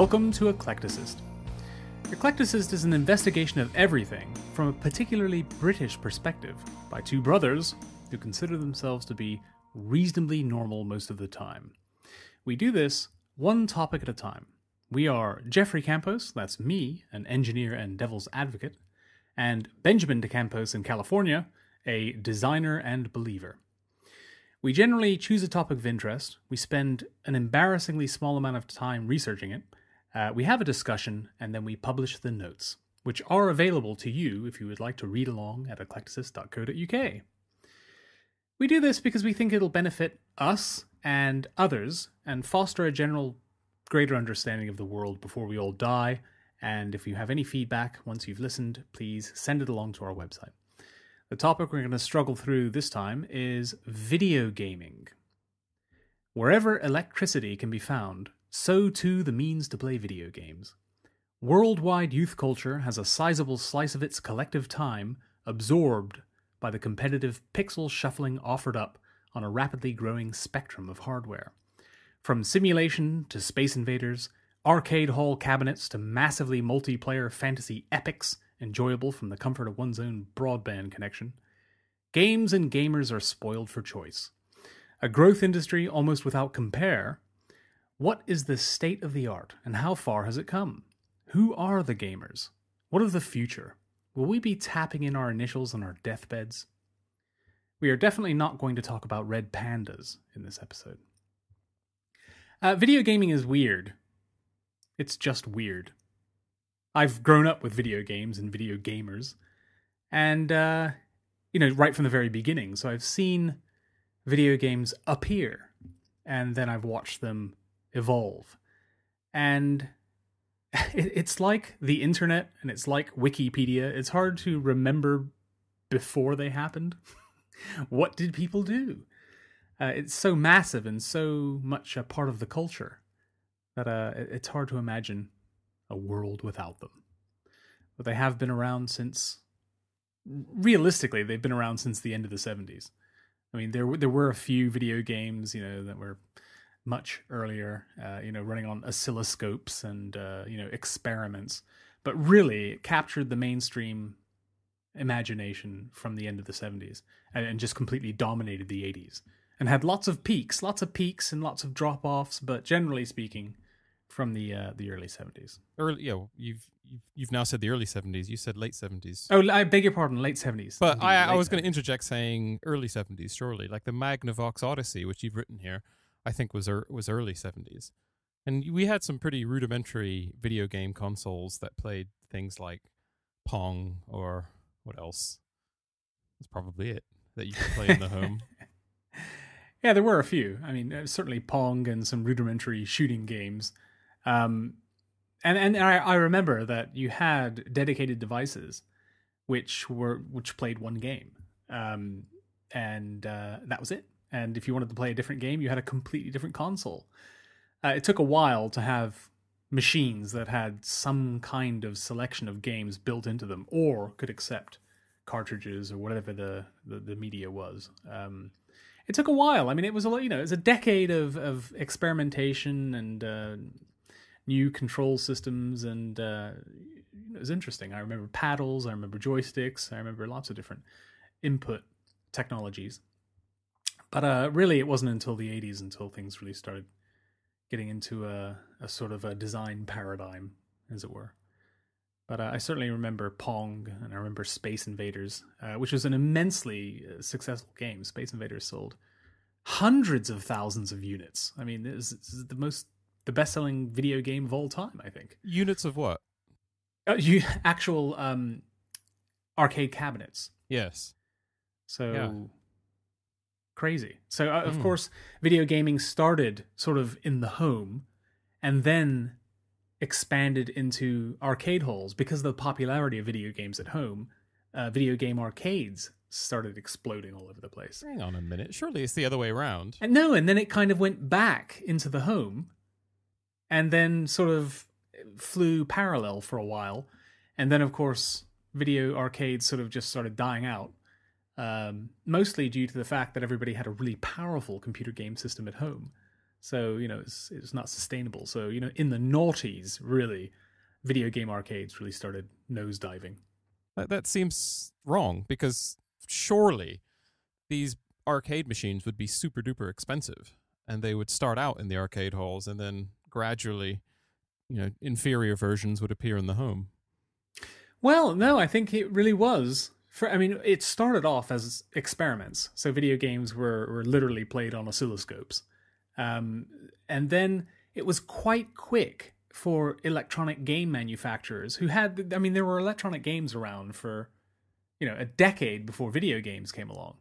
Welcome to Eclecticist. Eclecticist is an investigation of everything from a particularly British perspective by two brothers who consider themselves to be reasonably normal most of the time. We do this one topic at a time. We are Jeffrey Campos, that's me, an engineer and devil's advocate, and Benjamin de Campos in California, a designer and believer. We generally choose a topic of interest, we spend an embarrassingly small amount of time researching it, uh, we have a discussion, and then we publish the notes, which are available to you if you would like to read along at eclecticist.co.uk. We do this because we think it'll benefit us and others and foster a general greater understanding of the world before we all die. And if you have any feedback once you've listened, please send it along to our website. The topic we're going to struggle through this time is video gaming. Wherever electricity can be found, so too the means to play video games. Worldwide youth culture has a sizable slice of its collective time absorbed by the competitive pixel shuffling offered up on a rapidly growing spectrum of hardware. From simulation to Space Invaders, arcade hall cabinets to massively multiplayer fantasy epics enjoyable from the comfort of one's own broadband connection. Games and gamers are spoiled for choice. A growth industry almost without compare. What is the state of the art and how far has it come? Who are the gamers? What of the future? Will we be tapping in our initials on our deathbeds? We are definitely not going to talk about red pandas in this episode. Uh, video gaming is weird. It's just weird. I've grown up with video games and video gamers, and uh, you know, right from the very beginning. So I've seen video games appear, and then I've watched them evolve, and it's like the internet and it's like Wikipedia. It's hard to remember before they happened. what did people do? Uh, it's so massive and so much a part of the culture that uh, it's hard to imagine a world without them. But they have been around since, realistically, they've been around since the end of the 70s. I mean, there there were a few video games, you know, that were much earlier, uh, you know, running on oscilloscopes and uh, you know experiments, but really it captured the mainstream imagination from the end of the 70s and, and just completely dominated the 80s and had lots of peaks, lots of peaks and lots of drop offs, but generally speaking, from the uh, the early seventies. Early, yeah, you've you've you've now said the early seventies. You said late seventies. Oh, I beg your pardon, late seventies. But I, I was going to interject saying early seventies. Surely, like the Magnavox Odyssey, which you've written here, I think was er, was early seventies, and we had some pretty rudimentary video game consoles that played things like Pong or what else. That's probably it that you could play in the home. Yeah, there were a few. I mean, uh, certainly Pong and some rudimentary shooting games. Um, and and I, I remember that you had dedicated devices which were which played one game, um, and uh, that was it. And if you wanted to play a different game, you had a completely different console. Uh, it took a while to have machines that had some kind of selection of games built into them, or could accept cartridges or whatever the the, the media was. Um, it took a while. I mean, it was a you know, it was a decade of of experimentation and uh, new control systems, and uh, it was interesting. I remember paddles, I remember joysticks, I remember lots of different input technologies. But uh, really, it wasn't until the '80s until things really started getting into a, a sort of a design paradigm, as it were. But uh, I certainly remember Pong and I remember Space Invaders, uh, which was an immensely uh, successful game. Space Invaders sold hundreds of thousands of units. I mean, this is the most the best-selling video game of all time. I think units of what? Uh, you actual um, arcade cabinets. Yes. So. Crazy. So uh, of hmm. course, video gaming started sort of in the home, and then expanded into arcade halls because of the popularity of video games at home. Uh, video game arcades started exploding all over the place. Hang on a minute. Surely it's the other way around. And no, and then it kind of went back into the home and then sort of flew parallel for a while. And then, of course, video arcades sort of just started dying out, um, mostly due to the fact that everybody had a really powerful computer game system at home. So you know, it's it's not sustainable. So you know, in the noughties, really, video game arcades really started nosediving. That, that seems wrong because surely these arcade machines would be super duper expensive and they would start out in the arcade halls and then gradually you know inferior versions would appear in the home well no i think it really was i mean it started off as experiments. So video games were, were literally played on oscilloscopes. Um, and then it was quite quick for electronic game manufacturers who had i mean there were electronic games around for you know a decade before video games came along.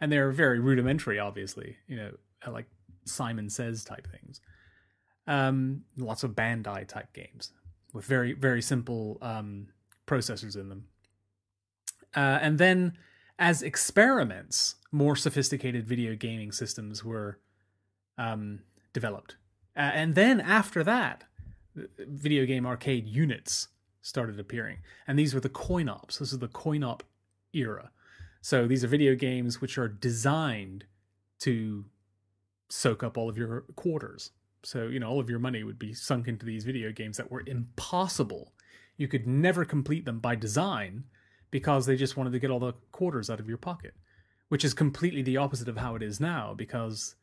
And they're very rudimentary obviously you know like simon says type things. Um, lots of bandai type games with very very simple um, processors in them uh, and then as experiments more sophisticated video gaming systems were um, developed uh, and then after that video game arcade units started appearing. And these were the coin ops. This is the coin op era. So these are video games which are designed to soak up all of your quarters. So, you know, all of your money would be sunk into these video games that were impossible. You could never complete them by design because they just wanted to get all the quarters out of your pocket, which is completely the opposite of how it is now because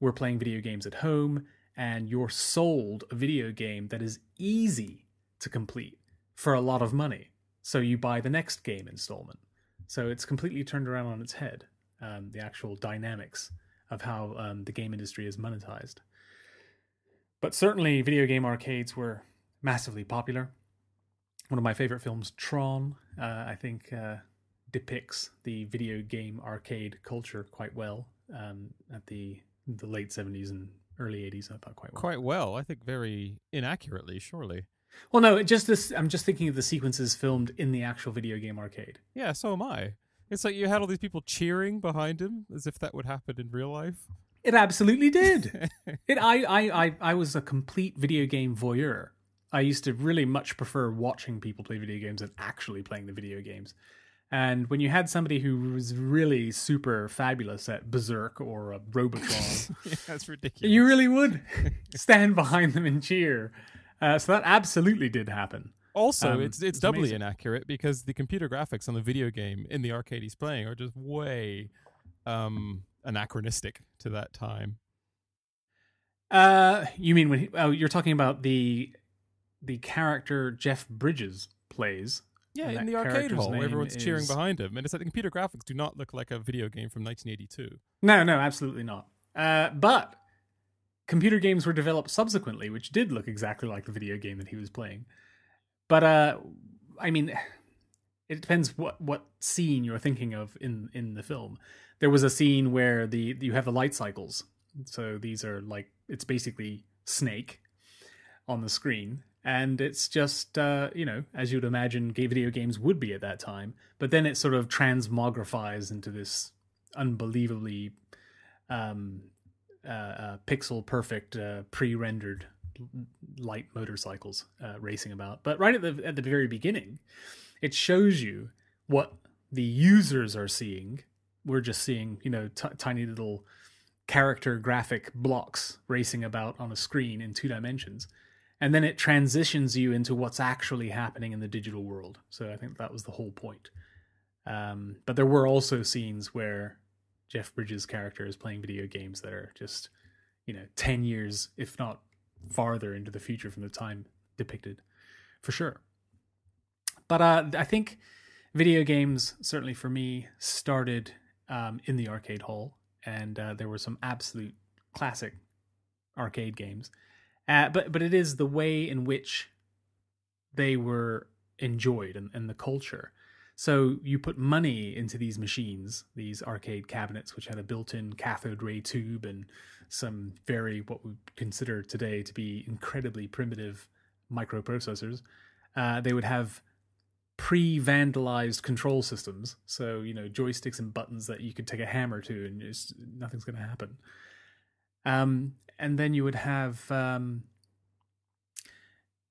we're playing video games at home and you're sold a video game that is easy to complete for a lot of money. So you buy the next game installment. So it's completely turned around on its head, um, the actual dynamics of how um, the game industry is monetized. But certainly, video game arcades were massively popular. One of my favorite films, Tron, uh, I think uh, depicts the video game arcade culture quite well um, at the the late 70s and early 80s. I thought quite well. Quite well. I think very inaccurately, surely. Well, no, just this. I'm just thinking of the sequences filmed in the actual video game arcade. Yeah, so am I. It's like you had all these people cheering behind him as if that would happen in real life. It absolutely did. it. I, I, I, I was a complete video game voyeur. I used to really much prefer watching people play video games than actually playing the video games. And when you had somebody who was really super fabulous at Berserk or a Robotron, yeah, that's ridiculous. You really would stand behind them and cheer. Uh, so that absolutely did happen. Also, um, it's it's, doubly amazing. inaccurate because the computer graphics on the video game in the arcade he's playing are just way um, anachronistic to that time. Uh, you mean when he, oh, you're talking about the the character Jeff Bridges plays yeah, in the arcade hall everyone's is... cheering behind him. And it's like the computer graphics do not look like a video game from 1982. No, no, absolutely not. Uh, but computer games were developed subsequently, which did look exactly like the video game that he was playing. But uh, I mean, it depends what what scene you're thinking of in in the film. There was a scene where the you have the light cycles. So these are like it's basically Snake on the screen, and it's just uh, you know as you'd imagine video games would be at that time. But then it sort of transmogrifies into this unbelievably um, uh, uh, pixel perfect uh, pre-rendered light motorcycles uh, racing about. But right at the at the very beginning it shows you what the users are seeing. We're just seeing you know t- tiny little character graphic blocks racing about on a screen in two dimensions and then it transitions you into what's actually happening in the digital world. So I think that was the whole point. Um, but there were also scenes where Jeff Bridges' character is playing video games that are just, you know, 10 years, if not farther into the future from the time depicted, for sure. But uh, I think video games, certainly for me, started um, in the arcade hall, and uh, there were some absolute classic arcade games. Uh, but but it is the way in which they were enjoyed and, and the culture. So you put money into these machines, these arcade cabinets, which had a built-in cathode ray tube and some very what we consider today to be incredibly primitive microprocessors. Uh, they would have pre-vandalized control systems, so you know joysticks and buttons that you could take a hammer to, and just nothing's going to happen. Um, and then you would have um,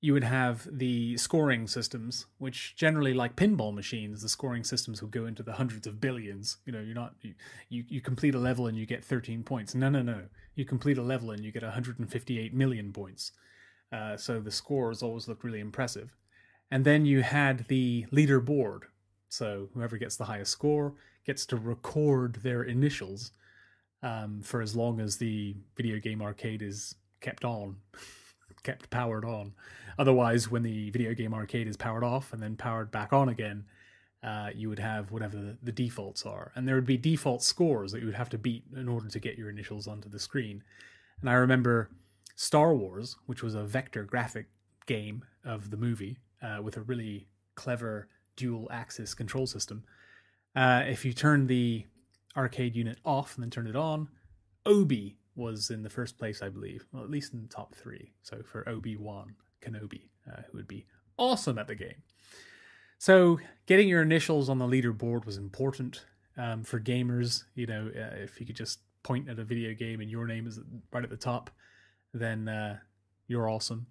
you would have the scoring systems, which generally, like pinball machines, the scoring systems would go into the hundreds of billions. You know, you're not you, you, you complete a level and you get 13 points. No, no, no. You complete a level and you get 158 million points. Uh, so the scores always looked really impressive. And then you had the leaderboard. So whoever gets the highest score gets to record their initials um, for as long as the video game arcade is kept on, kept powered on. Otherwise, when the video game arcade is powered off and then powered back on again, uh, you would have whatever the, the, defaults are. And there would be default scores that you would have to beat in order to get your initials onto the screen. And I remember Star Wars, which was a vector graphic game of the movie uh, with a really clever dual axis control system. Uh, if you turn the arcade unit off and then turn it on, Obi was in the first place, I believe. Well, at least in the top three. So for Obi Wan Kenobi, uh, who would be awesome at the game. So getting your initials on the leaderboard was important um, for gamers. You know, uh, if you could just point at a video game and your name is right at the top, then uh, you're awesome.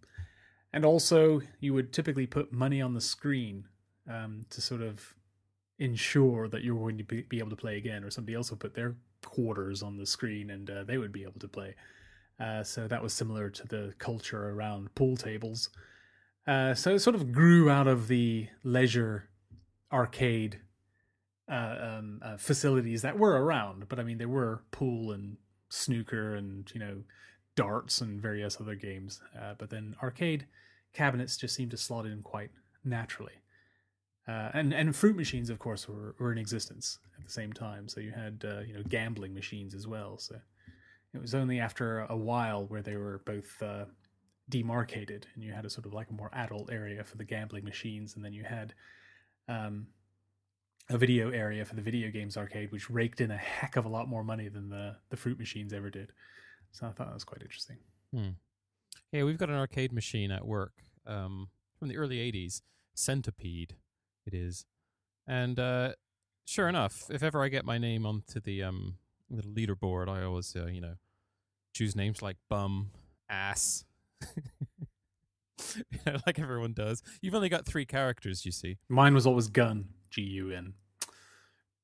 And also, you would typically put money on the screen um, to sort of ensure that you're going to be, be, able to play again, or somebody else will put their quarters on the screen and uh, they would be able to play. Uh, so that was similar to the culture around pool tables. Uh, so it sort of grew out of the leisure arcade uh, um, uh, facilities that were around, but I mean there were pool and snooker and you know darts and various other games. Uh, but then arcade cabinets just seemed to slot in quite naturally. Uh, and and fruit machines, of course, were, were in existence at the same time. So you had uh, you know gambling machines as well. So it was only after a while where they were both uh, demarcated, and you had a sort of like a more adult area for the gambling machines, and then you had um, a video area for the video games arcade, which raked in a heck of a lot more money than the the fruit machines ever did. So I thought that was quite interesting. Hmm. Yeah, we've got an arcade machine at work um, from the early '80s, Centipede it is. And uh, sure enough, if ever I get my name onto the um, little leaderboard, I always, uh, you know, choose names like bum, ass. you know, like everyone does. You've only got three characters, you see. Mine was always gun, G U N.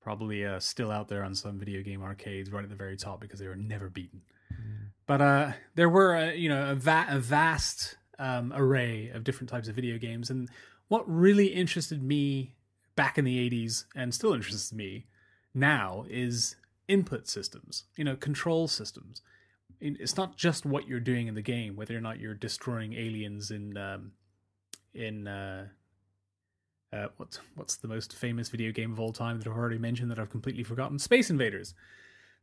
Probably uh, still out there on some video game arcades, right at the very top, because they were never beaten. Mm. But uh, there were, uh, you know, a, va- a vast um, array of different types of video games, and what really interested me back in the 80s and still interests me now is input systems, you know, control systems. It's not just what you're doing in the game, whether or not you're destroying aliens in um, in uh, uh, what's what's the most famous video game of all time that I've already mentioned that I've completely forgotten? Space Invaders.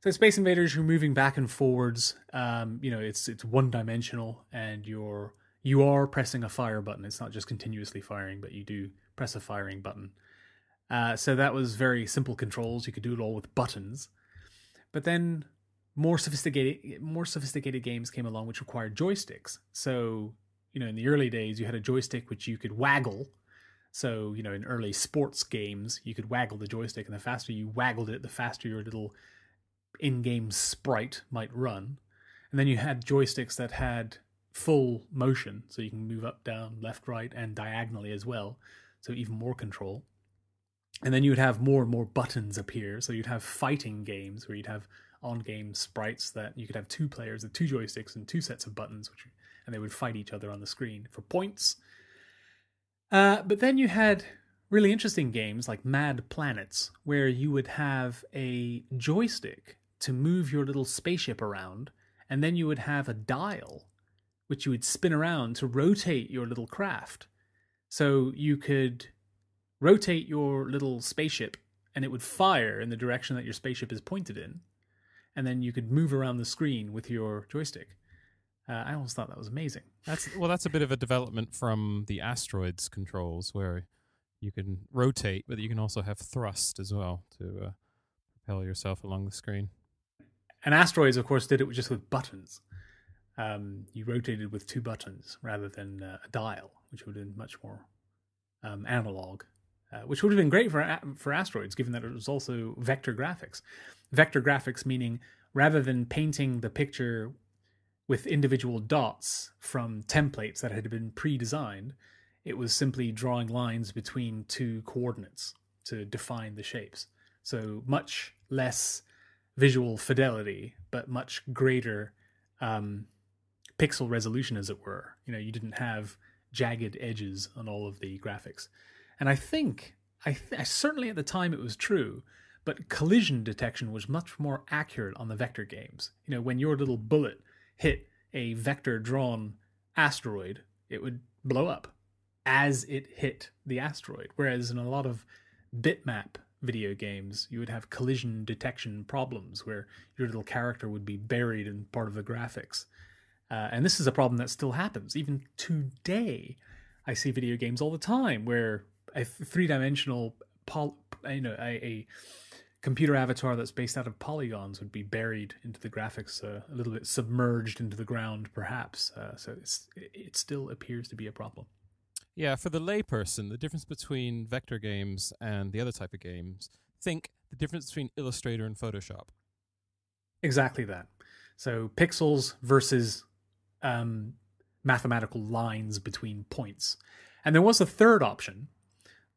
So Space Invaders, you're moving back and forwards. Um, you know, it's it's one dimensional, and you're you are pressing a fire button. It's not just continuously firing, but you do press a firing button. Uh, so that was very simple controls. You could do it all with buttons. But then more sophisticated more sophisticated games came along which required joysticks. So, you know, in the early days you had a joystick which you could waggle. So, you know, in early sports games, you could waggle the joystick and the faster you waggled it, the faster your little in-game sprite might run. And then you had joysticks that had full motion, so you can move up, down, left, right, and diagonally as well. So even more control. And then you would have more and more buttons appear. So you'd have fighting games where you'd have on-game sprites that you could have two players with two joysticks and two sets of buttons, which and they would fight each other on the screen for points. Uh, but then you had really interesting games like Mad Planets, where you would have a joystick to move your little spaceship around, and then you would have a dial which you would spin around to rotate your little craft. So you could rotate your little spaceship and it would fire in the direction that your spaceship is pointed in. And then you could move around the screen with your joystick. Uh, I always thought that was amazing. That's well, that's a bit of a development from the asteroids controls, where you can rotate, but you can also have thrust as well to uh, propel yourself along the screen. And asteroids, of course, did it just with buttons um, you rotated with two buttons rather than uh, a dial, which would have been much more um, analog, uh, which would have been great for for asteroids, given that it was also vector graphics. Vector graphics meaning rather than painting the picture with individual dots from templates that had been pre-designed. It was simply drawing lines between two coordinates to define the shapes. So much less visual fidelity, but much greater um, pixel resolution, as it were. You know, you didn't have jagged edges on all of the graphics. And I think, I, th- I certainly at the time it was true, but collision detection was much more accurate on the vector games. You know, when your little bullet hit a vector drawn asteroid, it would blow up as it hit the asteroid. Whereas in a lot of bitmap video games, you would have collision detection problems where your little character would be buried in part of the graphics. Uh, and this is a problem that still happens. Even today, I see video games all the time where a three dimensional, poly, you know, a, a, computer avatar that's based out of polygons would be buried into the graphics, uh, a little bit submerged into the ground, perhaps. Uh, so it still appears to be a problem. Yeah, for the layperson, the difference between vector games and the other type of games, think the difference between Illustrator and Photoshop. Exactly that. So pixels versus um, mathematical lines between points. And there was a third option.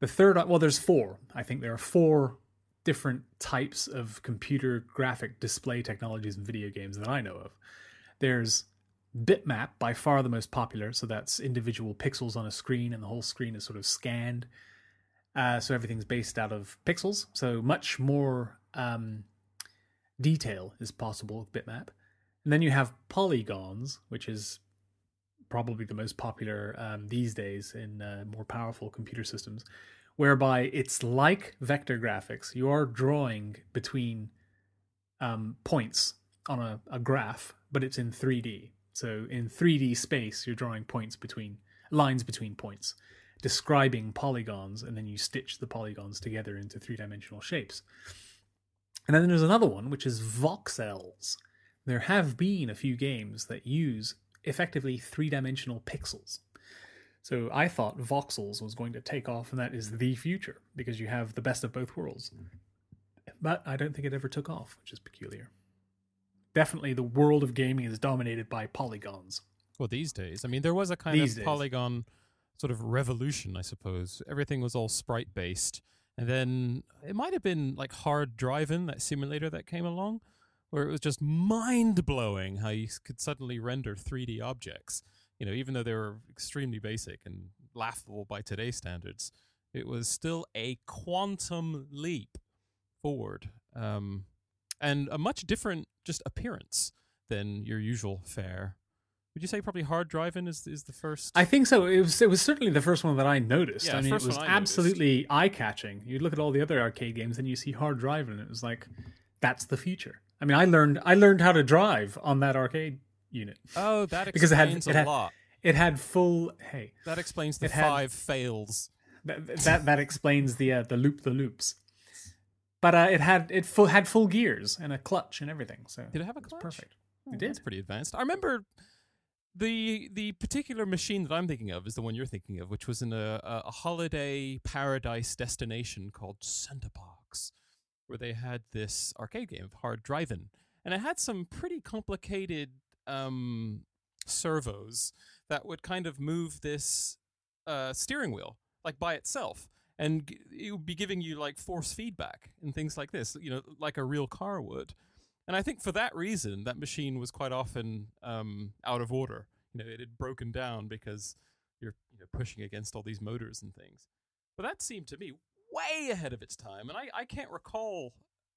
The third, well, there's four. I think there are four different types of computer graphic display technologies in video games that I know of. There's bitmap by far the most popular so that's individual pixels on a screen and the whole screen is sort of scanned uh, so everything's based out of pixels so much more um, detail is possible with bitmap and then you have polygons which is probably the most popular um, these days in uh, more powerful computer systems whereby it's like vector graphics you are drawing between um, points on a, a graph but it's in 3d so in 3D space, you're drawing points between lines between points, describing polygons, and then you stitch the polygons together into three dimensional shapes. And then there's another one, which is voxels. There have been a few games that use effectively three dimensional pixels. So I thought voxels was going to take off, and that is the future because you have the best of both worlds. But I don't think it ever took off, which is peculiar definitely the world of gaming is dominated by polygons. Well, these days, I mean, there was a kind these of days. polygon sort of revolution, I suppose. Everything was all sprite based, and then it might have been like Hard Driving, that simulator that came along, where it was just mind blowing how you could suddenly render 3D objects. You know, even though they were extremely basic and laughable by today's standards, it was still a quantum leap forward. Um, and a much different just appearance than your usual fare. Would you say probably hard driving is is the first? I think so. It was it was certainly the first one that I noticed. Yeah, I mean, it was absolutely eye catching. You look at all the other arcade games and you see hard driving, and it was like, that's the future. I mean, I learned I learned how to drive on that arcade unit. Oh, that because it had, it had, lot. It had full. Hey, that explains the five had, fails. That, that that explains the uh, the loop the loops. But uh, it had it full had full gears and a clutch and everything. So did it have a clutch? Perfect. Oh, it did. That's pretty advanced. I remember the the particular machine that I'm thinking of is the one you're thinking of, which was in a, a holiday paradise destination called Center Parcs, where they had this arcade game of hard driving, and it had some pretty complicated um, servos that would kind of move this uh, steering wheel like by itself and it would be giving you like force feedback and things like this, you know, like a real car would. And I think for that reason, that machine was quite often um, out of order. You know, it had broken down because you're you know, pushing against all these motors and things. But that seemed to me way ahead of its time, and I, I can't recall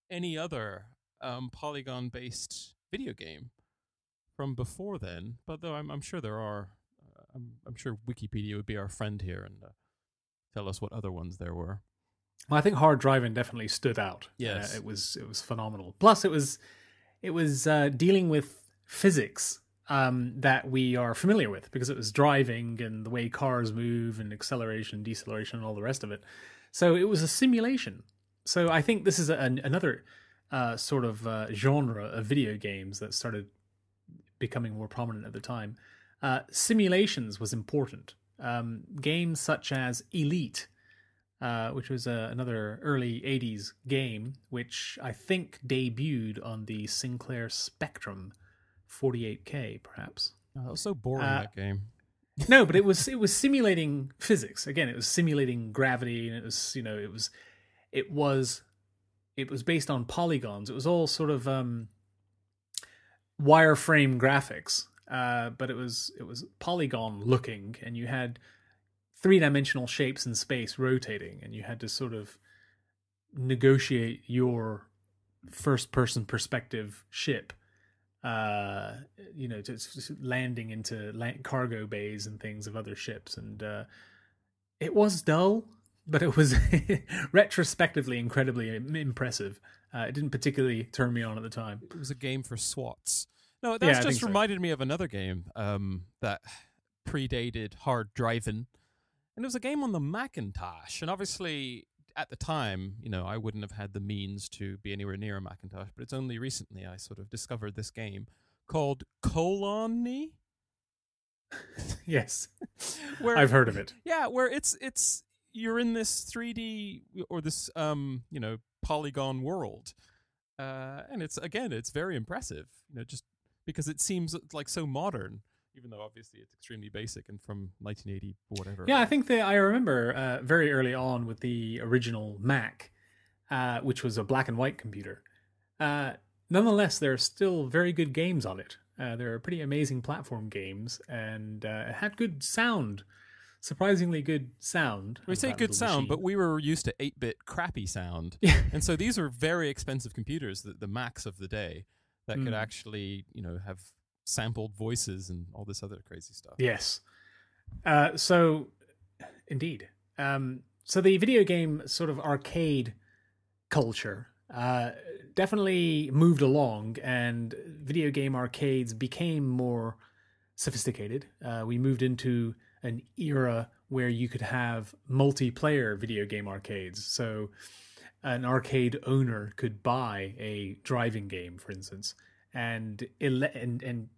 any other um, polygon-based video game from before then. But though I'm, I'm sure there are, uh, I'm, I'm sure Wikipedia would be our friend here and uh, tell us what other ones there were. Well, I think Hard Driving definitely stood out. Uh, yes, uh, it was it was phenomenal. Plus, it was it was uh, dealing with physics um, that we are familiar with because it was driving and the way cars move and acceleration, deceleration, and all the rest of it. So it was a simulation. So I think this is a, an, another uh, sort of uh, genre of video games that started becoming more prominent at the time. Uh, simulations was important um, games such as Elite, uh, which was uh, another early 80s game, which I think debuted on the Sinclair Spectrum 48K, perhaps. Oh, that was so boring Uh, that game. No, but it was it was simulating physics. Again, it was simulating gravity, and it was you know it was it was it was based on polygons. It was all sort of um, wireframe graphics, uh, but it was it was polygon looking, and you had three dimensional shapes in space rotating, and you had to sort of negotiate your first person perspective ship uh you know just just landing into la- cargo bays and things of other ships and uh it was dull but it was retrospectively incredibly impressive uh, it didn't particularly turn me on at the time It was a game for SWATs. No, Yeah, I think just so. reminded me of another game um, that predated hard driving, and it was a game on the Macintosh. And obviously, at the time, you know, I wouldn't have had the means to be anywhere near a Macintosh. But it's only recently I sort of discovered this game called Colony. yes where i've heard of it yeah, where it's it's you're in this 3D or this um you know polygon world, uh, and it's again it's very impressive. You know, just because it seems like so modern, even though obviously it's extremely basic and from 1980 or whatever. Yeah, I think that I remember uh, very early on with the original Mac, uh, which was a black and white computer. Uh, nonetheless, there are still very good games on it. Uh, there are pretty amazing platform games, and uh, it had good sound, surprisingly good sound. We say good sound, machine. but we were used to 8-bit crappy sound, and so these are very expensive computers, the, the Macs of the day, that could Mm. actually you know have sampled voices and all this other crazy stuff. Yes. Uh, so, indeed. Um, so the video game sort of arcade culture uh, definitely moved along, and video game arcades became more sophisticated. Uh, we moved into an era where you could have multiplayer video game arcades. So, an arcade owner could buy a driving game, for instance, and ele- and and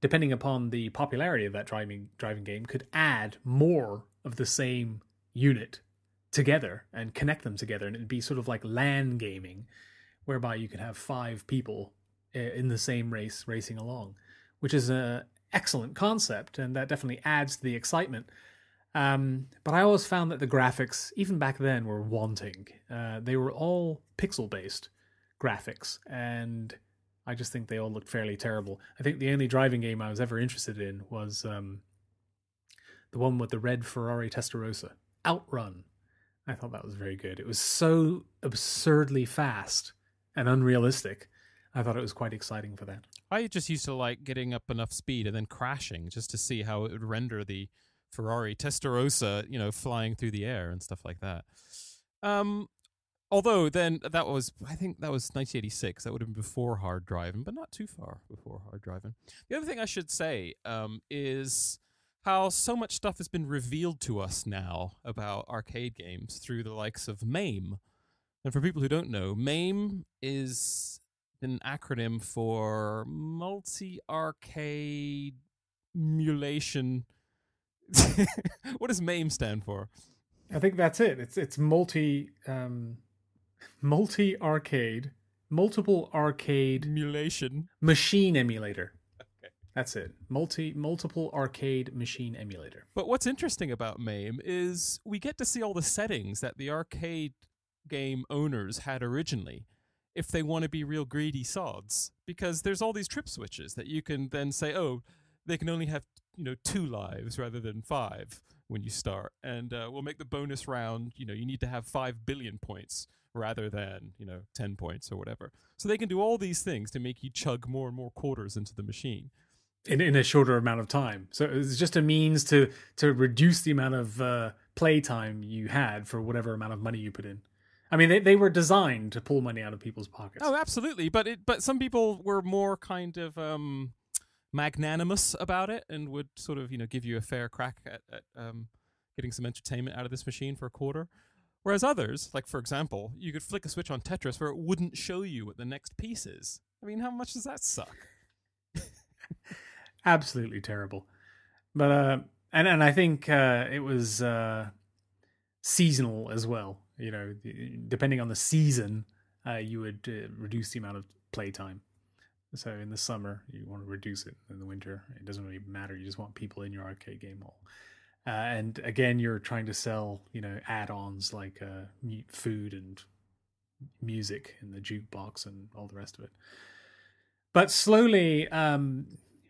depending upon the popularity of that driving driving game, could add more of the same unit together and connect them together, and it'd be sort of like LAN gaming, whereby you could have five people uh, in the same race racing along, which is a excellent concept, and that definitely adds to the excitement. Um, but I always found that the graphics, even back then, were wanting. Uh, they were all pixel based graphics, and I just think they all looked fairly terrible. I think the only driving game I was ever interested in was um, the one with the red Ferrari Testarossa, Outrun. I thought that was very good. It was so absurdly fast and unrealistic. I thought it was quite exciting for that. I just used to like getting up enough speed and then crashing just to see how it would render the Ferrari Testarossa, you know, flying through the air and stuff like that. Um, although then that was, I think that was 1986. That would have been before hard driving, but not too far before hard driving. The other thing I should say um, is how so much stuff has been revealed to us now about arcade games through the likes of MAME. And for people who don't know, MAME is an acronym for multi arcade emulation. what does MAME stand for? I think that's it. It's it's multi um, multi arcade, multiple arcade Emulation. machine emulator. Okay. That's it. Multi multiple arcade machine emulator. But what's interesting about MAME is we get to see all the settings that the arcade game owners had originally if they want to be real greedy sods because there's all these trip switches that you can then say oh they can only have you know two lives rather than five when you start and uh, we'll make the bonus round you know you need to have five billion points rather than you know 10 points or whatever so they can do all these things to make you chug more and more quarters into the machine in in a shorter amount of time. So it's just a means to to reduce the amount of uh, play time you had for whatever amount of money you put in. I mean, they, they were designed to pull money out of people's pockets. Oh, absolutely. But it but some people were more kind of um magnanimous about it and would sort of, you know, give you a fair crack at, at um getting some entertainment out of this machine for a quarter. Whereas others, like for example, you could flick a switch on Tetris where it wouldn't show you what the next piece is. I mean, how much does that suck? Absolutely terrible. But uh, and and I think uh, it was uh, seasonal as well. You know, depending on the season, uh, you would uh, reduce the amount of playtime. So in the summer, you want to reduce it. In the winter, it doesn't really matter. You just want people in your arcade game hall. Uh, and again, you're trying to sell, you know, add-ons like uh, food and music in the jukebox and all the rest of it. But slowly, um,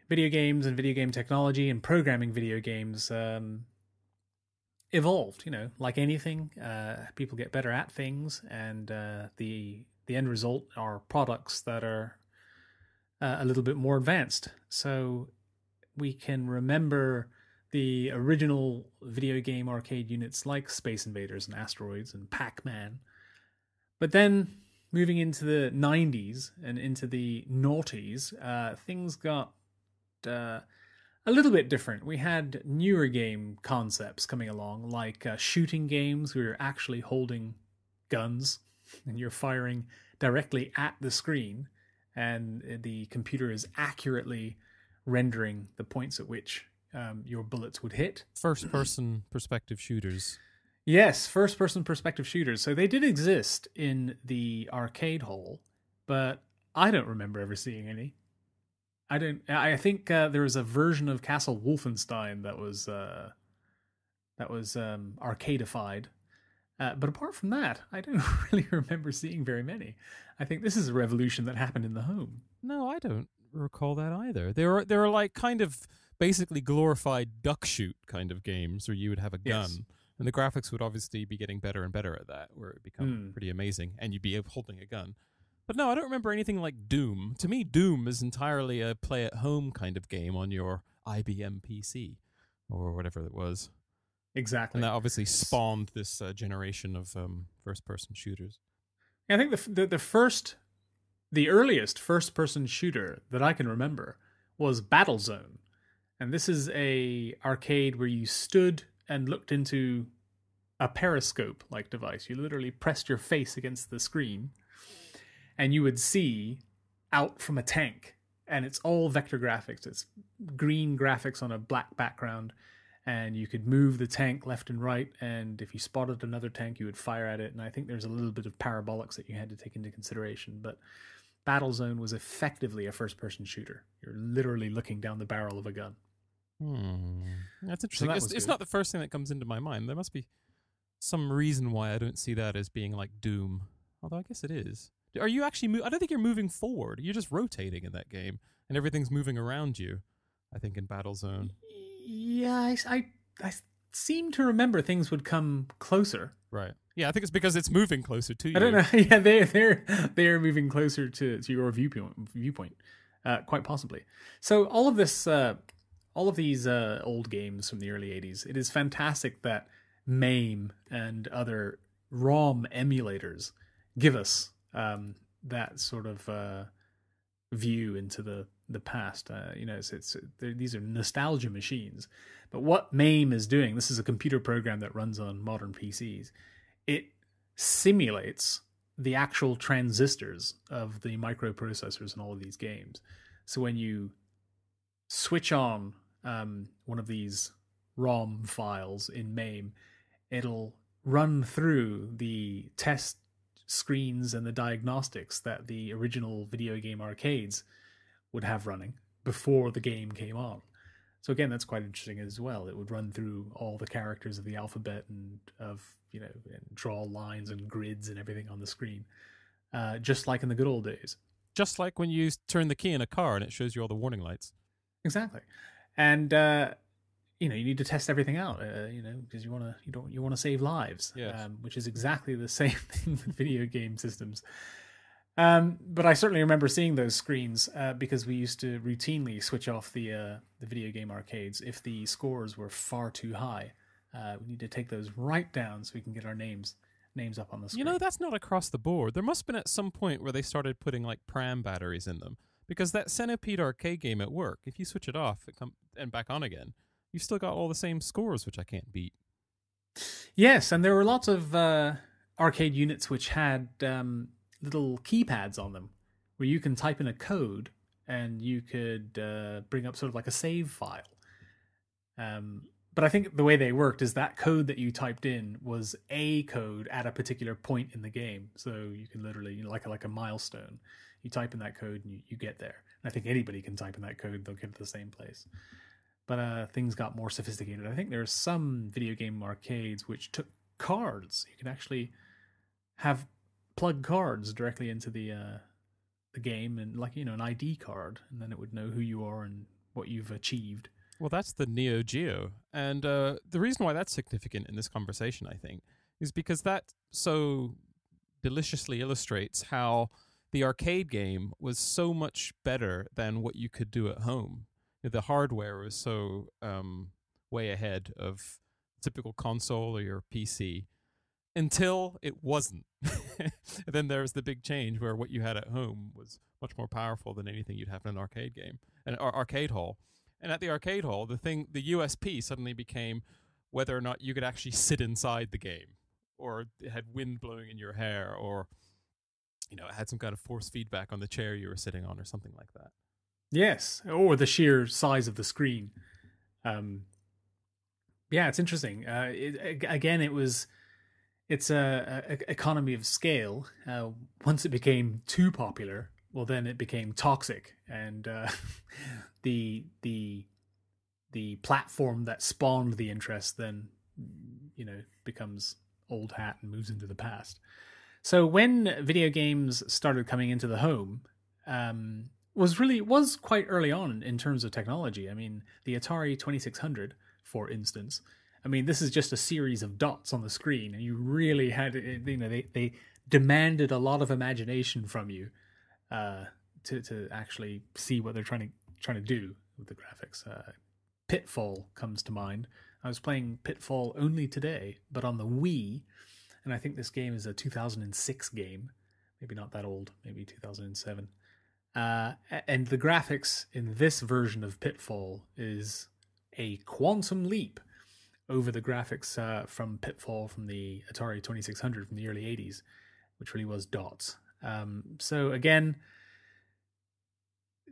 video games and video game technology and programming video games um, evolved. You know, like anything, uh, people get better at things, and uh, the the end result are products that are uh, a little bit more advanced. So we can remember the original video game arcade units like Space Invaders and Asteroids and Pac Man. But then moving into the 90s and into the noughties, uh, things got uh, a little bit different. We had newer game concepts coming along, like uh, shooting games where you're actually holding guns and you're firing directly at the screen, and the computer is accurately rendering the points at which um, your bullets would hit. First person perspective shooters. Yes, first person perspective shooters. So they did exist in the arcade hall, but I don't remember ever seeing any. I don't. I think uh, there was a version of Castle Wolfenstein that was uh, that was um, arcadified, uh, but apart from that, I don't really remember seeing very many. I think this is a revolution that happened in the home. No, I don't recall that either. There are there are like kind of basically glorified duck shoot kind of games where you would have a gun. Yes. And the graphics would obviously be getting better and better at that, where it would become mm. pretty amazing, and you'd be holding a gun. But no, I don't remember anything like Doom. To me, Doom is entirely a play at home kind of game on your IBM PC or whatever it was. Exactly. And that obviously spawned this uh, generation of um, first person shooters. I think the, the, the first, the earliest first person shooter that I can remember was Battlezone, and this is a arcade where you stood and looked into a periscope like device. You literally pressed your face against the screen and you would see out from a tank. And it's all vector graphics. It's green graphics on a black background. And you could move the tank left and right. And if you spotted another tank, you would fire at it. And I think there's a little bit of parabolics that you had to take into consideration. But Battlezone was effectively a first person shooter. You're literally looking down the barrel of a gun. Hmm. That's interesting. So that it's, it's not the first thing that comes into my mind. There must be some reason why I don't see that as being like Doom. Although I guess it is. Are you actually? Mo- I don't think you're moving forward. You're just rotating in that game, and everything's moving around you. I think in Battlezone. Yeah, I, I, I seem to remember things would come closer. Right. Yeah, I think it's because it's moving closer to you. I don't know. Yeah, they they're they're moving closer to to your viewpoint viewpoint, uh, quite possibly. So all of this, uh, all of these uh, old games from the early '80s, it is fantastic that MAME and other ROM emulators give us um, that sort of uh, view into the the past. Uh, you know, it's, it's these are nostalgia machines. But what MAME is doing, this is a computer program that runs on modern PCs. It simulates the actual transistors of the microprocessors in all of these games. So when you switch on um, one of these ROM files in MAME, it'll run through the test screens and the diagnostics that the original video game arcades would have running before the game came on. So again, that's quite interesting as well. It would run through all the characters of the alphabet and of you know and draw lines and grids and everything on the screen, uh, just like in the good old days. Just like when you turn the key in a car and it shows you all the warning lights. Exactly, and uh, you know you need to test everything out uh, you know because you want to you don't you want to save lives yes. um, which is exactly the same thing with video game systems um, but I certainly remember seeing those screens uh, because we used to routinely switch off the uh, the video game arcades if the scores were far too high. Uh, we need to take those right down so we can get our names names up on the screen. You know, that's not across the board. There must have been at some point where they started putting like pram batteries in them because that Centipede arcade game at work, if you switch it off come, and back on again, you've still got all the same scores, which I can't beat. Yes, and there were lots of uh, arcade units which had um, little keypads on them where you can type in a code and you could uh, bring up sort of like a save file. Um, but I think the way they worked is that code that you typed in was a code at a particular point in the game. So you can literally, you know, like like a milestone, you type in that code and you, you get there. And I think anybody can type in that code; they'll get to the same place. But uh, things got more sophisticated. I think there are some video game arcades which took cards. You can actually have plug cards directly into the uh, the game, and like you know, an ID card, and then it would know who you are and what you've achieved. Well, that's the Neo Geo. And uh, the reason why that's significant in this conversation, I think, is because that so deliciously illustrates how the arcade game was so much better than what you could do at home. The hardware was so um, way ahead of typical console or your PC until it wasn't. then there was the big change where what you had at home was much more powerful than anything you'd have in an arcade game, an ar- arcade hall. And at the arcade hall, the thing, the USP suddenly became whether or not you could actually sit inside the game, or it had wind blowing in your hair, or you know, it had some kind of force feedback on the chair you were sitting on, or something like that. Yes, or the sheer size of the screen. Um, yeah, it's interesting. Uh, it, again, it was it's a, a economy of scale. Uh, once it became too popular, well, then it became toxic, and uh, the the the platform that spawned the interest then you know becomes old hat and moves into the past. So when video games started coming into the home, um, was really was quite early on in terms of technology. I mean, the Atari Twenty Six Hundred, for instance. I mean, this is just a series of dots on the screen, and you really had you know they they demanded a lot of imagination from you uh, to to actually see what they're trying to trying to do with the graphics. Uh, Pitfall comes to mind. I was playing Pitfall only today, but on the Wii, and I think this game is a 2006 game, maybe not that old, maybe 2007. Uh, and the graphics in this version of Pitfall is a quantum leap over the graphics uh, from Pitfall from the Atari 2600 from the early 80s, which really was dots. Um, so again,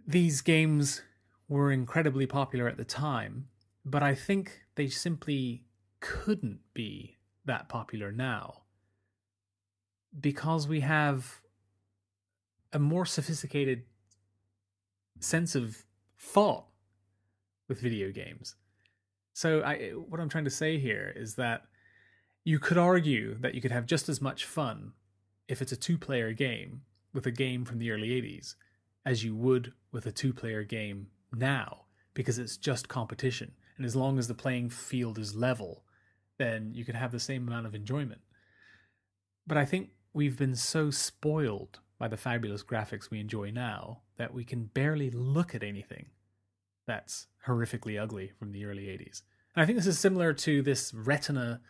these games were incredibly popular at the time, but I think they simply couldn't be that popular now because we have a more sophisticated sense of thought with video games. So I what I'm trying to say here is that you could argue that you could have just as much fun if it's a two-player game with a game from the early 80s as you would with a two player game now because it's just competition. And as long as the playing field is level, then you can have the same amount of enjoyment. But I think we've been so spoiled by the fabulous graphics we enjoy now that we can barely look at anything that's horrifically ugly from the early 80s. And I think this is similar to this retina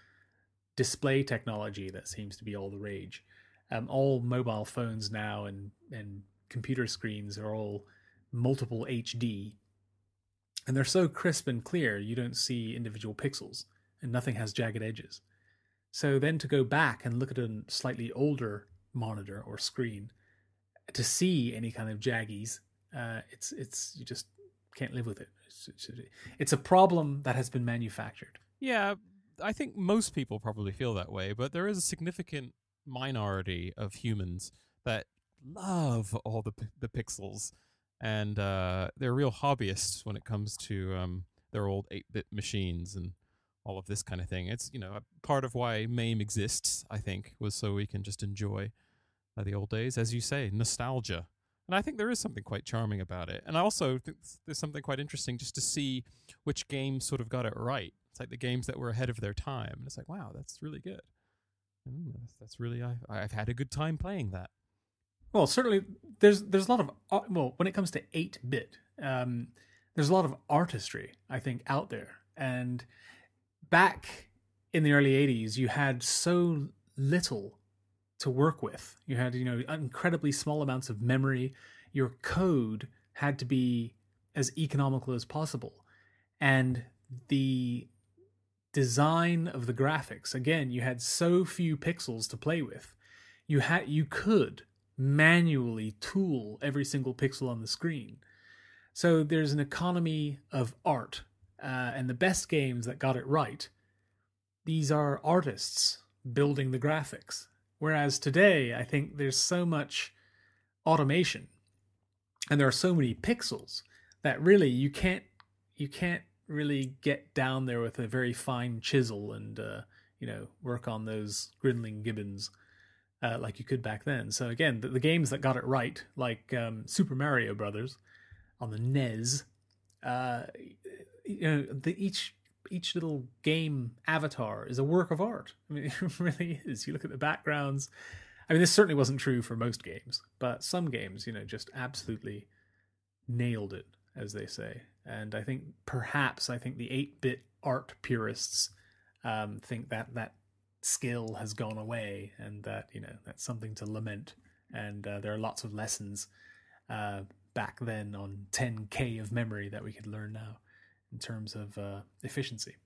display technology that seems to be all the rage. Um, all mobile phones now and, and computer screens are all multiple HD, and they're so crisp and clear you don't see individual pixels, and nothing has jagged edges. So then to go back and look at a slightly older monitor or screen to see any kind of jaggies, uh, it's it's you just can't live with it. It's, it's, it's a problem that has been manufactured. Yeah, I think most people probably feel that way, but there is a significant minority of humans that love all the the pixels, and uh, they're real hobbyists when it comes to um, their old eight bit machines and all of this kind of thing. It's you know part of why MAME exists. I think was so we can just enjoy uh, the old days, as you say, nostalgia. And I think there is something quite charming about it. And I also think there's something quite interesting just to see which games sort of got it right. It's like the games that were ahead of their time. And it's like, wow, that's really good. Mm, that's really, I've, I've had a good time playing that. Well, certainly there's there's a lot of well when it comes to eight bit, um, there's a lot of artistry I think out there, and back in the early '80s, you had so little to work with. You had you know incredibly small amounts of memory. Your code had to be as economical as possible, and the design of the graphics again you had so few pixels to play with you had you could manually tool every single pixel on the screen. So there's an economy of art uh, and the best games that got it right, these are artists building the graphics. Whereas today, I think there's so much automation and there are so many pixels that really you can't you can't really get down there with a very fine chisel and uh, you know work on those Grinling gibbons uh, like you could back then. So again, the, the games that got it right, like um, Super Mario Brothers on the NES, uh, you know, the, each each little game avatar is a work of art. I mean, it really is. You look at the backgrounds. I mean, this certainly wasn't true for most games, but some games, you know, just absolutely nailed it, as they say. And I think perhaps I think the eight bit art purists um, think that that skill has gone away, and that you know that's something to lament. And uh, there are lots of lessons uh, back then on 10k of memory that we could learn now in terms of uh, efficiency.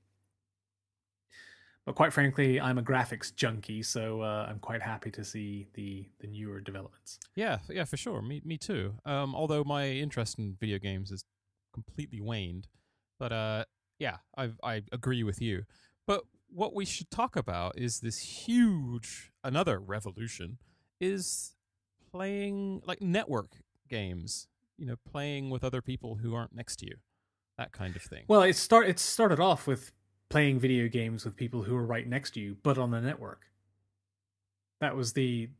But quite frankly, I'm a graphics junkie, so uh, I'm quite happy to see the the newer developments. Yeah, yeah, for sure. Me, me too. Um, although my interest in video games has completely waned, but uh, yeah, I I agree with you. But what we should talk about is this huge another revolution is playing like network games. You know, playing with other people who aren't next to you, that kind of thing. Well, it start it started off with playing video games with people who were right next to you, but on the network. That was the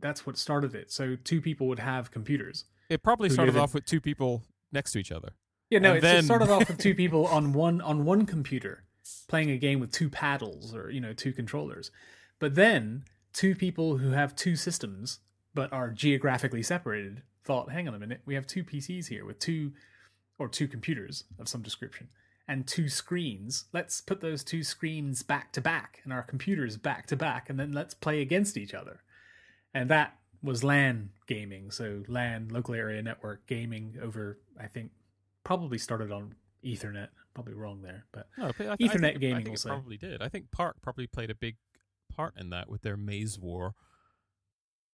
that's what started it. So two people would have computers. It probably started it- off with two people next to each other. Yeah, no, it's, then- it started off with two people on one on one computer playing a game with two paddles or you know two controllers, but then two people who have two systems but are geographically separated thought, hang on a minute, we have two PCs here with two or two computers of some description and two screens. Let's put those two screens back to back and our computers back to back, and then let's play against each other. And that was LAN gaming. So LAN, local area network gaming over, I think, probably started on Ethernet. Probably wrong there, but No, but I, Ethernet think gaming, I think it probably did. I think PARC probably played a big part in that with their Maze War.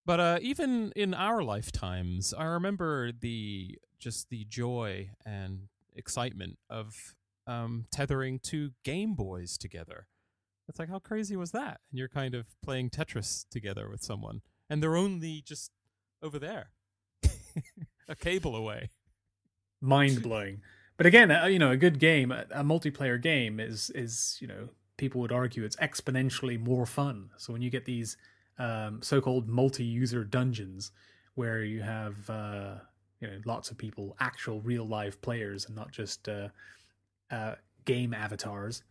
But uh, even in our lifetimes, I remember the just the joy and excitement of um, tethering two Game Boys together. It's like how crazy was that? And you're kind of playing Tetris together with someone, and they're only just over there, a cable away. mind blowing. But again, uh, you know, a good game, a, a multiplayer game is is you know people would argue it's exponentially more fun. So when you get these um, so-called multi-user dungeons where you have uh, you know lots of people, actual real live players, and not just uh, uh, game avatars,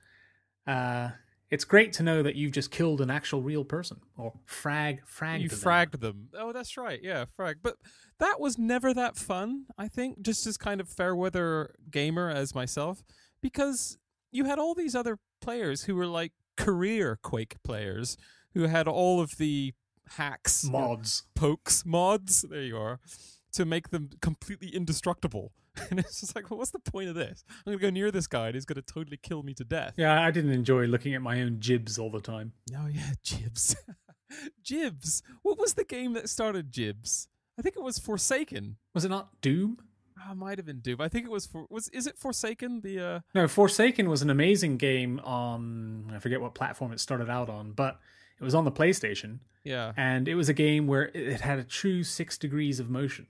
uh, it's great to know that you've just killed an actual real person or frag frag. you fragged them. Oh, that's right. Yeah, frag. But that was never that fun, I think, just as kind of fair weather gamer as myself, because you had all these other players who were like career Quake players who had all of the hacks, mods. pokes, mods, there you are, to make them completely indestructible. And it's just like, well, what's the point of this? I'm going to go near this guy and he's going to totally kill me to death. Yeah, I didn't enjoy looking at my own gibs all the time. Oh yeah, Gibs. Gibs. What was the game that started Gibs? I think it was Forsaken. Was it not Doom? Oh, it might have been Doom. I think it was for was is it Forsaken? The uh No, Forsaken was an amazing game on I forget what platform it started out on, but it was on the PlayStation, yeah. and it was a game where it had a true six degrees of motion,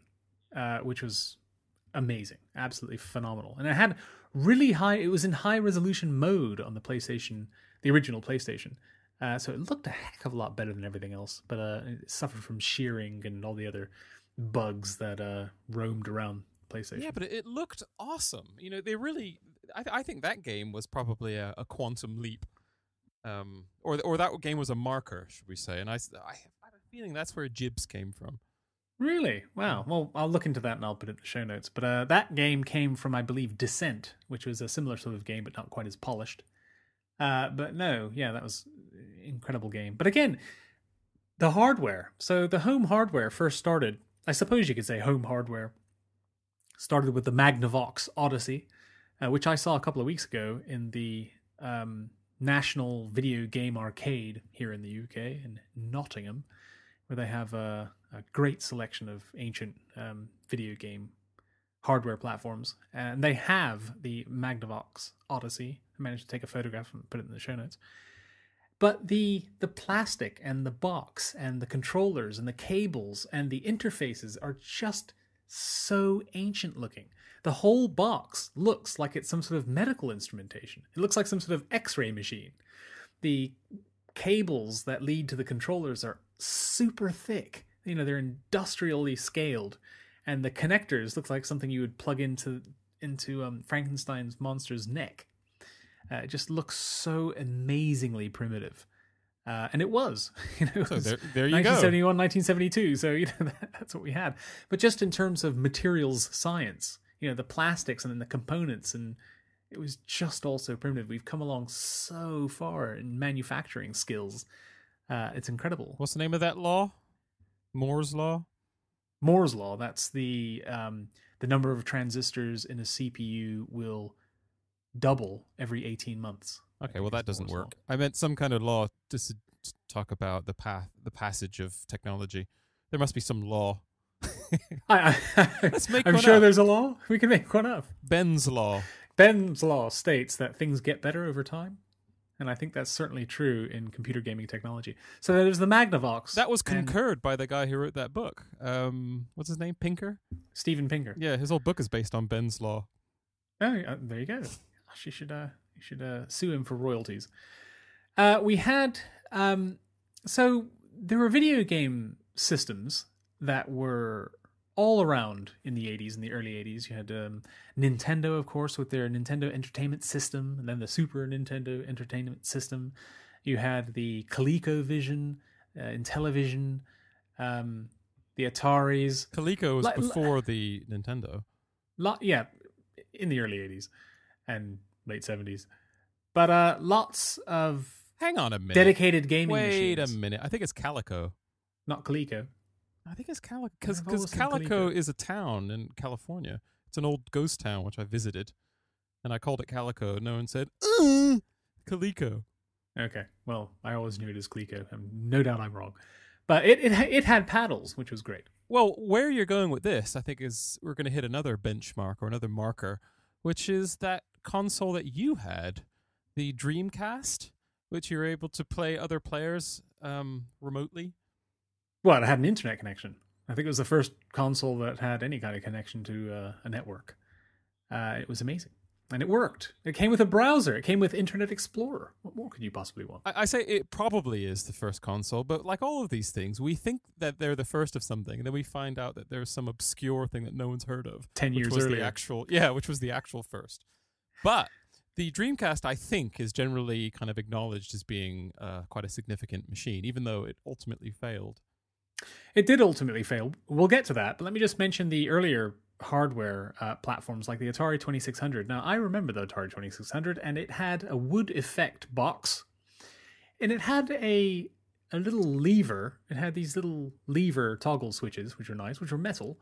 uh, which was amazing, absolutely phenomenal, and it had really high. It was in high resolution mode on the PlayStation, the original PlayStation. Uh, so it looked a heck of a lot better than everything else, but uh, it suffered from shearing and all the other bugs that uh, roamed around PlayStation. Yeah, but it, it looked awesome. You know, they really I I think that game was probably a, a quantum leap. Um or or that game was a marker, should we say. And I s- I have I have a feeling that's where Gibs came from. Really? Wow. Well, I'll look into that and I'll put it in the show notes. But uh, that game came from, I believe, Descent, which was a similar sort of game, but not quite as polished. Uh, but no, yeah, that was an incredible game. But again, the hardware. So the home hardware first started. I suppose you could say home hardware started with the Magnavox Odyssey, uh, which I saw a couple of weeks ago in the um, National Video Game Arcade here in the UK in Nottingham, where they have a, a great selection of ancient um, video game hardware platforms, and they have the Magnavox Odyssey. I managed to take a photograph and put it in the show notes. But the the plastic and the box and the controllers and the cables and the interfaces are just so ancient looking. The whole box looks like it's some sort of medical instrumentation. It looks like some sort of X-ray machine. The cables that lead to the controllers are super thick. You know, they're industrially scaled, and the connectors look like something you would plug into into um, Frankenstein's monster's neck. Uh, it just looks so amazingly primitive. Uh, and it was, you know, So there, there you go. 1971, 1972. So you know that, that's what we had. But just in terms of materials science, you know, the plastics and then the components, and it was just all so primitive. We've come along so far in manufacturing skills. Uh, it's incredible. What's the name of that law? Moore's law. Moore's law. That's the um, the number of transistors in a CPU will double every 18 months. Okay, well that doesn't Moore's law. work. I meant some kind of law to talk about the path, the passage of technology. There must be some law. I, I, Let's make I'm sure up. there's a law. We can make one up. Ben's law. Ben's law states that things get better over time. And I think that's certainly true in computer gaming technology. So there's the Magnavox. That was and concurred by the guy who wrote that book. Um, what's his name? Pinker. Steven Pinker. Yeah, his whole book is based on Ben's law. Oh, uh, there you go. She should uh, you should uh, sue him for royalties. Uh, we had um, so there were video game systems that were all around in the 80s and the early 80s. You had um, Nintendo, of course, with their Nintendo Entertainment System, and then the Super Nintendo Entertainment System. You had the ColecoVision, uh, Intellivision, um, the Ataris. Coleco was Li- li- before the Nintendo. lot yeah in the early 80s and late 70s but uh lots of Hang on a minute. dedicated gaming Wait machines a minute. I think it's Calico. not Coleco I think it's Calico because I've always seen Calico is a town in California. It's an old ghost town which I visited, and I called it Calico. No one said uh, Calico. okay well i always knew it as Coleco and no doubt i'm wrong but it, it it had paddles which was great Well, where you're going with this, I think, is we're going to hit another benchmark or another marker, which is that console that you had, the Dreamcast, which you're able to play other players um, remotely. Well it had an internet connection. I think it was the first console that had any kind of connection to uh, a network. Uh, it was amazing. And it worked. It came with a browser. It came with internet explorer. What more could you possibly want? I, I say it probably is the first console, but like all of these things, we think that they're the first of something, and then we find out that there's some obscure thing that no one's heard of. 10 which years was earlier. the actual yeah, which was the actual first. But the Dreamcast, I think, is generally kind of acknowledged as being uh, quite a significant machine, even though it ultimately failed. It did ultimately fail. We'll get to that, but let me just mention the earlier hardware uh, platforms like the Atari 2600. Now, I remember the Atari 2600, and it had a wood effect box, and it had a a little lever. It had these little lever toggle switches, which were nice, which were metal,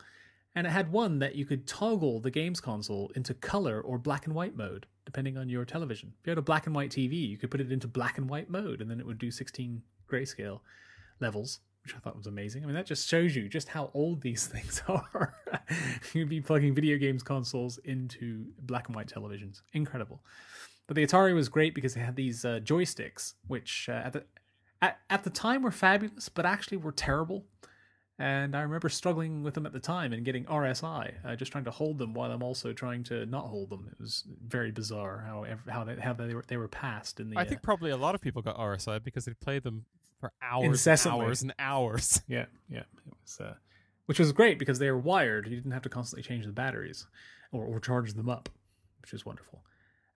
and it had one that you could toggle the games console into color or black and white mode, depending on your television. If you had a black and white TV, you could put it into black and white mode, and then it would do 16 grayscale levels, which I thought was amazing. I mean, that just shows you just how old these things are. You'd be plugging video games consoles into black and white televisions. Incredible. But the Atari was great because they had these uh, joysticks, which uh, at the at, at the time were fabulous, but actually were terrible. And I remember struggling with them at the time and getting RSI, uh, just trying to hold them while I'm also trying to not hold them. It was very bizarre how how they, how they were they were passed in the. I uh, think probably a lot of people got RSI because they played them for hours, and hours, and hours. Yeah, yeah. It was, uh, which was great because they were wired. You didn't have to constantly change the batteries or, or charge them up, which is wonderful.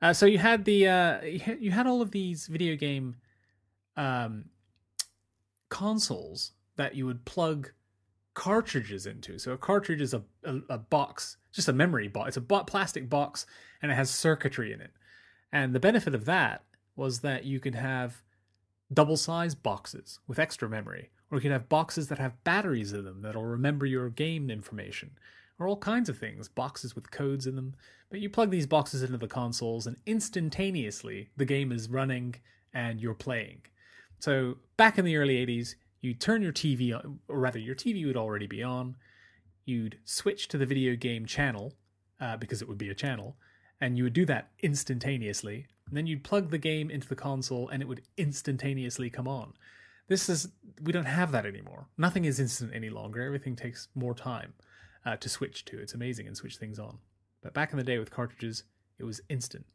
Uh, so you had the uh, you had- all of these video game um, consoles that you would plug cartridges into. So a cartridge is a, a, a box, just a memory box. It's a bo- plastic box and it has circuitry in it. And the benefit of that was that you could have double sized boxes with extra memory, or you could have boxes that have batteries in them that'll remember your game information, or all kinds of things, boxes with codes in them. But you plug these boxes into the consoles, and instantaneously the game is running and you're playing. So back in the early 80s, you'd turn your TV on, or rather, your TV would already be on. You'd switch to the video game channel, uh, because it would be a channel, and you would do that instantaneously. And then you'd plug the game into the console, and it would instantaneously come on. This is we don't have that anymore. Nothing is instant any longer. Everything takes more time uh, to switch to. It's amazing and switch things on. But back in the day with cartridges, it was instant.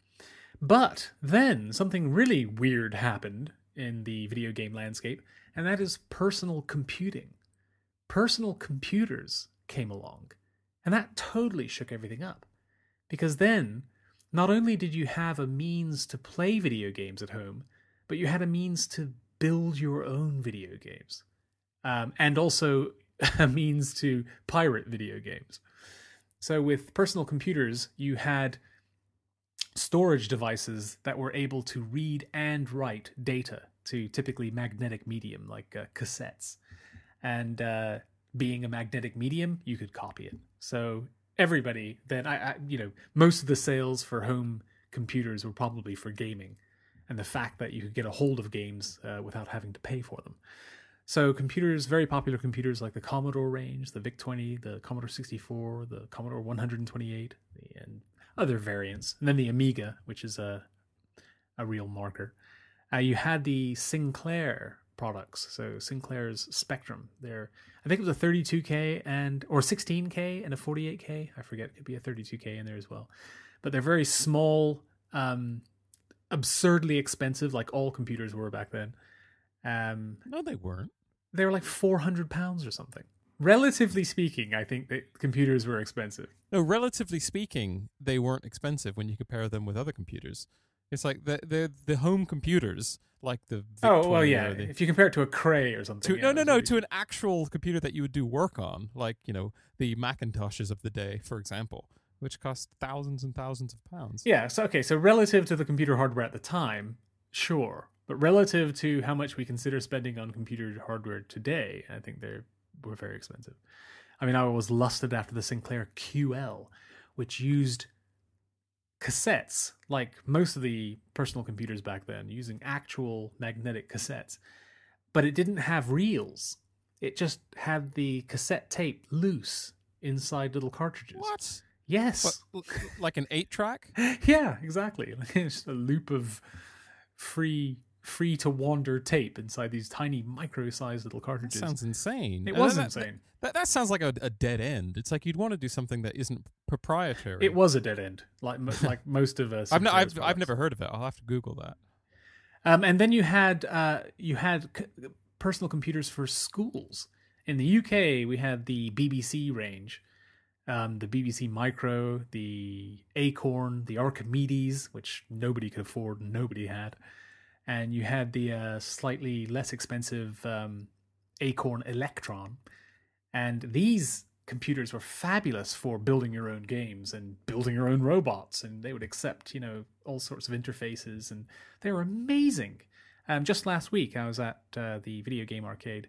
But then something really weird happened in the video game landscape, and that is personal computing. Personal computers came along, and that totally shook everything up. Because then, not only did you have a means to play video games at home, but you had a means to build your own video games, um, and also a means to pirate video games. So, with personal computers, you had storage devices that were able to read and write data to typically magnetic medium like uh, cassettes. And uh, being a magnetic medium, you could copy it. So everybody then I, I you know most of the sales for home computers were probably for gaming, and the fact that you could get a hold of games uh, without having to pay for them. So computers, very popular computers like the Commodore range, the VIC-20, the Commodore 64, the Commodore 128, and other variants, and then the Amiga, which is a a real marker. Uh, you had the Sinclair products, so Sinclair's Spectrum. There, I think it was a 32k and or 16k and a 48k. I forget. It could be a 32k in there as well, but they're very small, um, absurdly expensive, like all computers were back then. Um, No, they weren't. they were like 400 pounds or something. Relatively speaking, I think that computers were expensive. No, relatively speaking, they weren't expensive when you compare them with other computers. It's like the the the home computers, like the Oh well, yeah. the- If you compare it to a Cray or something. to, yeah, no, no, no, really- to an actual computer that you would do work on, like you know the Macintoshes of the day, for example, which cost thousands and thousands of pounds. Yeah. So okay. So relative to the computer hardware at the time, sure, but relative to how much we consider spending on computer hardware today, I think they were very expensive. I mean, I was lusted after the Sinclair QL, which used cassettes, like most of the personal computers back then, using actual magnetic cassettes, but it didn't have reels. It just had the cassette tape loose inside little cartridges. What? Yes. What? Like an eight track? yeah, exactly. It's just a loop of free free to wander tape inside these tiny micro-sized little That cartridges. sounds insane. it Uh, was that- insane. That, that sounds like a, a dead end. It's like you'd want to do something that isn't proprietary. It was a dead end, like like most of us. I've, no, I've, I've never heard of it. I'll have to Google that. Um, and then you had uh, you had c- personal computers for schools. In the UK, we had the BBC range, um, the BBC Micro, the Acorn, the Archimedes, which nobody could afford, nobody had, and you had the uh, slightly less expensive um, Acorn Electron, and these computers were fabulous for building your own games and building your own robots and they would accept you know all sorts of interfaces and they were amazing. Um, just last week i was at uh, the video game arcade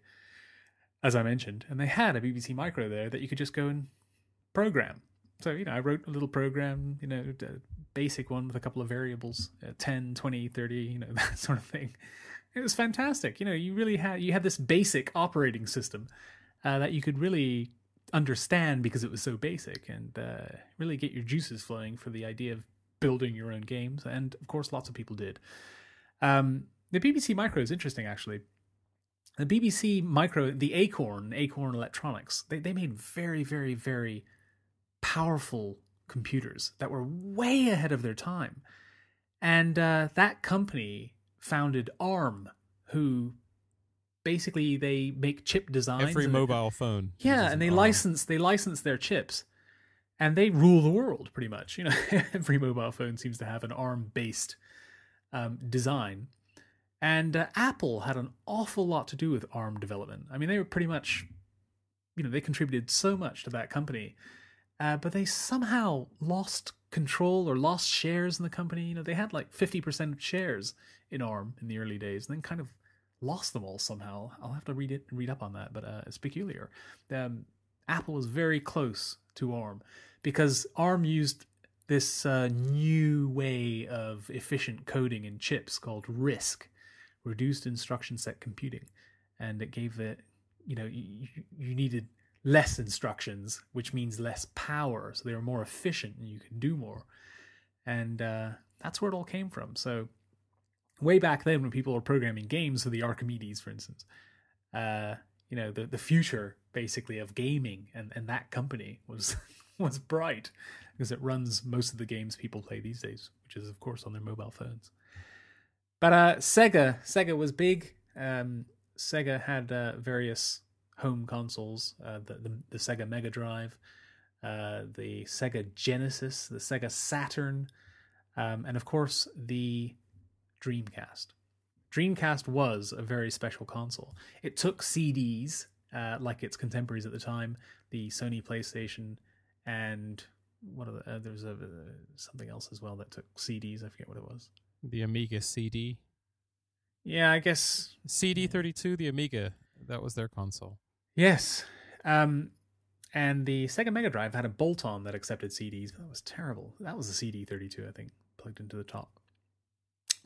as i mentioned and they had a bbc micro there that you could just go and program so you know i wrote a little program you know a basic one with a couple of variables uh, 10 20 30 you know that sort of thing it was fantastic you know you really had you had this basic operating system uh, that you could really understand because it was so basic and uh, really get your juices flowing for the idea of building your own games. And of course, lots of people did. Um, the BBC Micro is interesting, actually. The BBC Micro, the Acorn, Acorn Electronics, they, they made very, very, very powerful computers that were way ahead of their time. And uh, that company founded ARM, who basically they make chip designs. Every mobile phone. yeah, and they ARM. license they license their chips, and they rule the world pretty much. You know, every mobile phone seems to have an ARM based um, design, and uh, Apple had an awful lot to do with ARM development. I mean, they were pretty much, you know, they contributed so much to that company, uh, but they somehow lost control or lost shares in the company. You know, they had like fifty percent of shares in ARM in the early days, and then kind of lost them all somehow. I'll have to read it read up on that, but uh, it's peculiar. Um, Apple was very close to ARM because ARM used this uh, new way of efficient coding in chips called RISC, reduced instruction set computing, and it gave it, you know, you, you needed less instructions, which means less power. So they were more efficient and you can do more. And uh, that's where it all came from. So way back then, when people were programming games for the Archimedes, for instance, uh, you know, the, the future basically of gaming and, and that company was was bright because it runs most of the games people play these days, which is of course on their mobile phones. But uh, Sega, Sega was big. Um, Sega had uh, various home consoles, uh, the, the, the Sega Mega Drive, uh, the Sega Genesis, the Sega Saturn, um, and of course the Dreamcast. Dreamcast was a very special console. It took CDs, uh, like its contemporaries at the time, the Sony PlayStation, and what are the, uh, there was a, uh, something else as well that took CDs. I forget what it was. The Amiga CD. Yeah, I guess CD32, the Amiga, that was their console. Yes. Um, and the Sega Mega Drive had a bolt on that accepted CDs, but that was terrible. That was a CD32, I think, plugged into the top.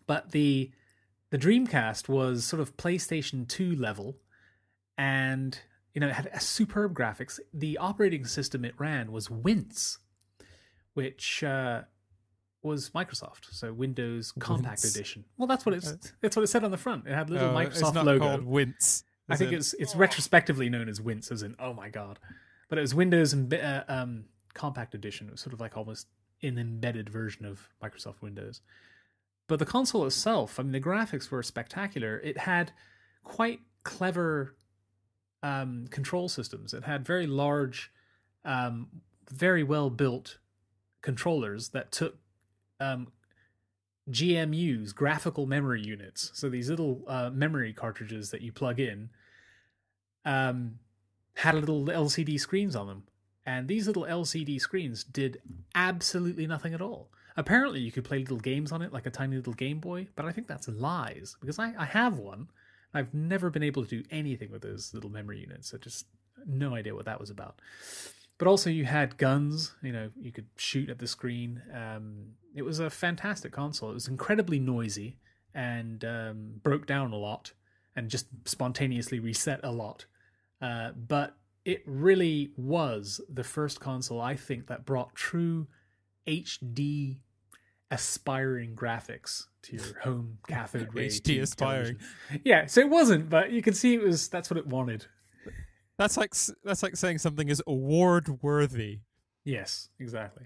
But the the Dreamcast was sort of PlayStation 2 level and you know it had superb graphics. The operating system it ran was Wince, which uh, was Microsoft, so Windows Compact Wince. Edition. Well, that's what it's Uh, that's what it said on the front. It had a little Oh, Microsoft it's not logo. called Wince. I think it? it's it's retrospectively known as Wince, as in oh my god, but it was Windows and uh, um, Compact Edition. It was sort of like almost an embedded version of Microsoft Windows. But the console itself, I mean, the graphics were spectacular. It had quite clever um, control systems. It had very large, um, very well built controllers that took um, GMUs, graphical memory units. So these little uh, memory cartridges that you plug in um, had little LCD screens on them. And these little LCD screens did absolutely nothing at all. Apparently, you could play little games on it, like a tiny little Game Boy, but I think that's lies because I, I have one. I've never been able to do anything with those little memory units. So just no idea what that was about. But also, you had guns. You know, you could shoot at the screen. Um, it was a fantastic console. It was incredibly noisy and um, broke down a lot, and just spontaneously reset a lot. Uh, but it really was the first console I think that brought true HD aspiring graphics to your home cathode ray HD aspiring. television. Yeah, so it wasn't, but you could see it was that's what it wanted. That's like that's like saying something is award worthy. Yes, exactly.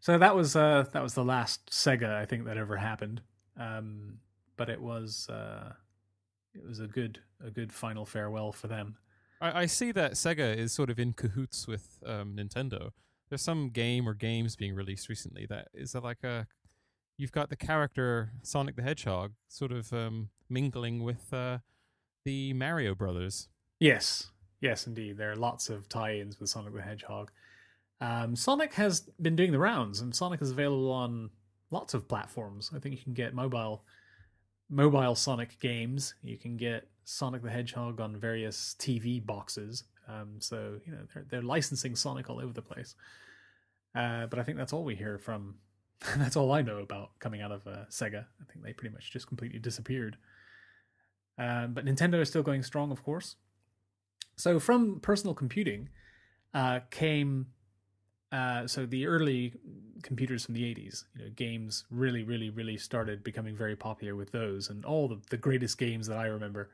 So that was uh that was the last Sega I think that ever happened. Um but it was uh it was a good a good final farewell for them. I, I see that Sega is sort of in cahoots with um, Nintendo. There's some game or games being released recently that is like a you've got the character Sonic the Hedgehog sort of um, mingling with uh, the Mario Brothers. Yes. Yes, indeed. There are lots of tie-ins with Sonic the Hedgehog. Um, Sonic has been doing the rounds, and Sonic is available on lots of platforms. I think you can get mobile mobile Sonic games. You can get Sonic the Hedgehog on various TV boxes. Um, so you know they're they're licensing Sonic all over the place. Uh, but I think that's all we hear from. that's all I know about coming out of uh, Sega. I think they pretty much just completely disappeared. Um, but Nintendo is still going strong, of course. So from personal computing uh, came uh, so the early computers from the 80s. You know, games really, really, really started becoming very popular with those, and all the, the greatest games that I remember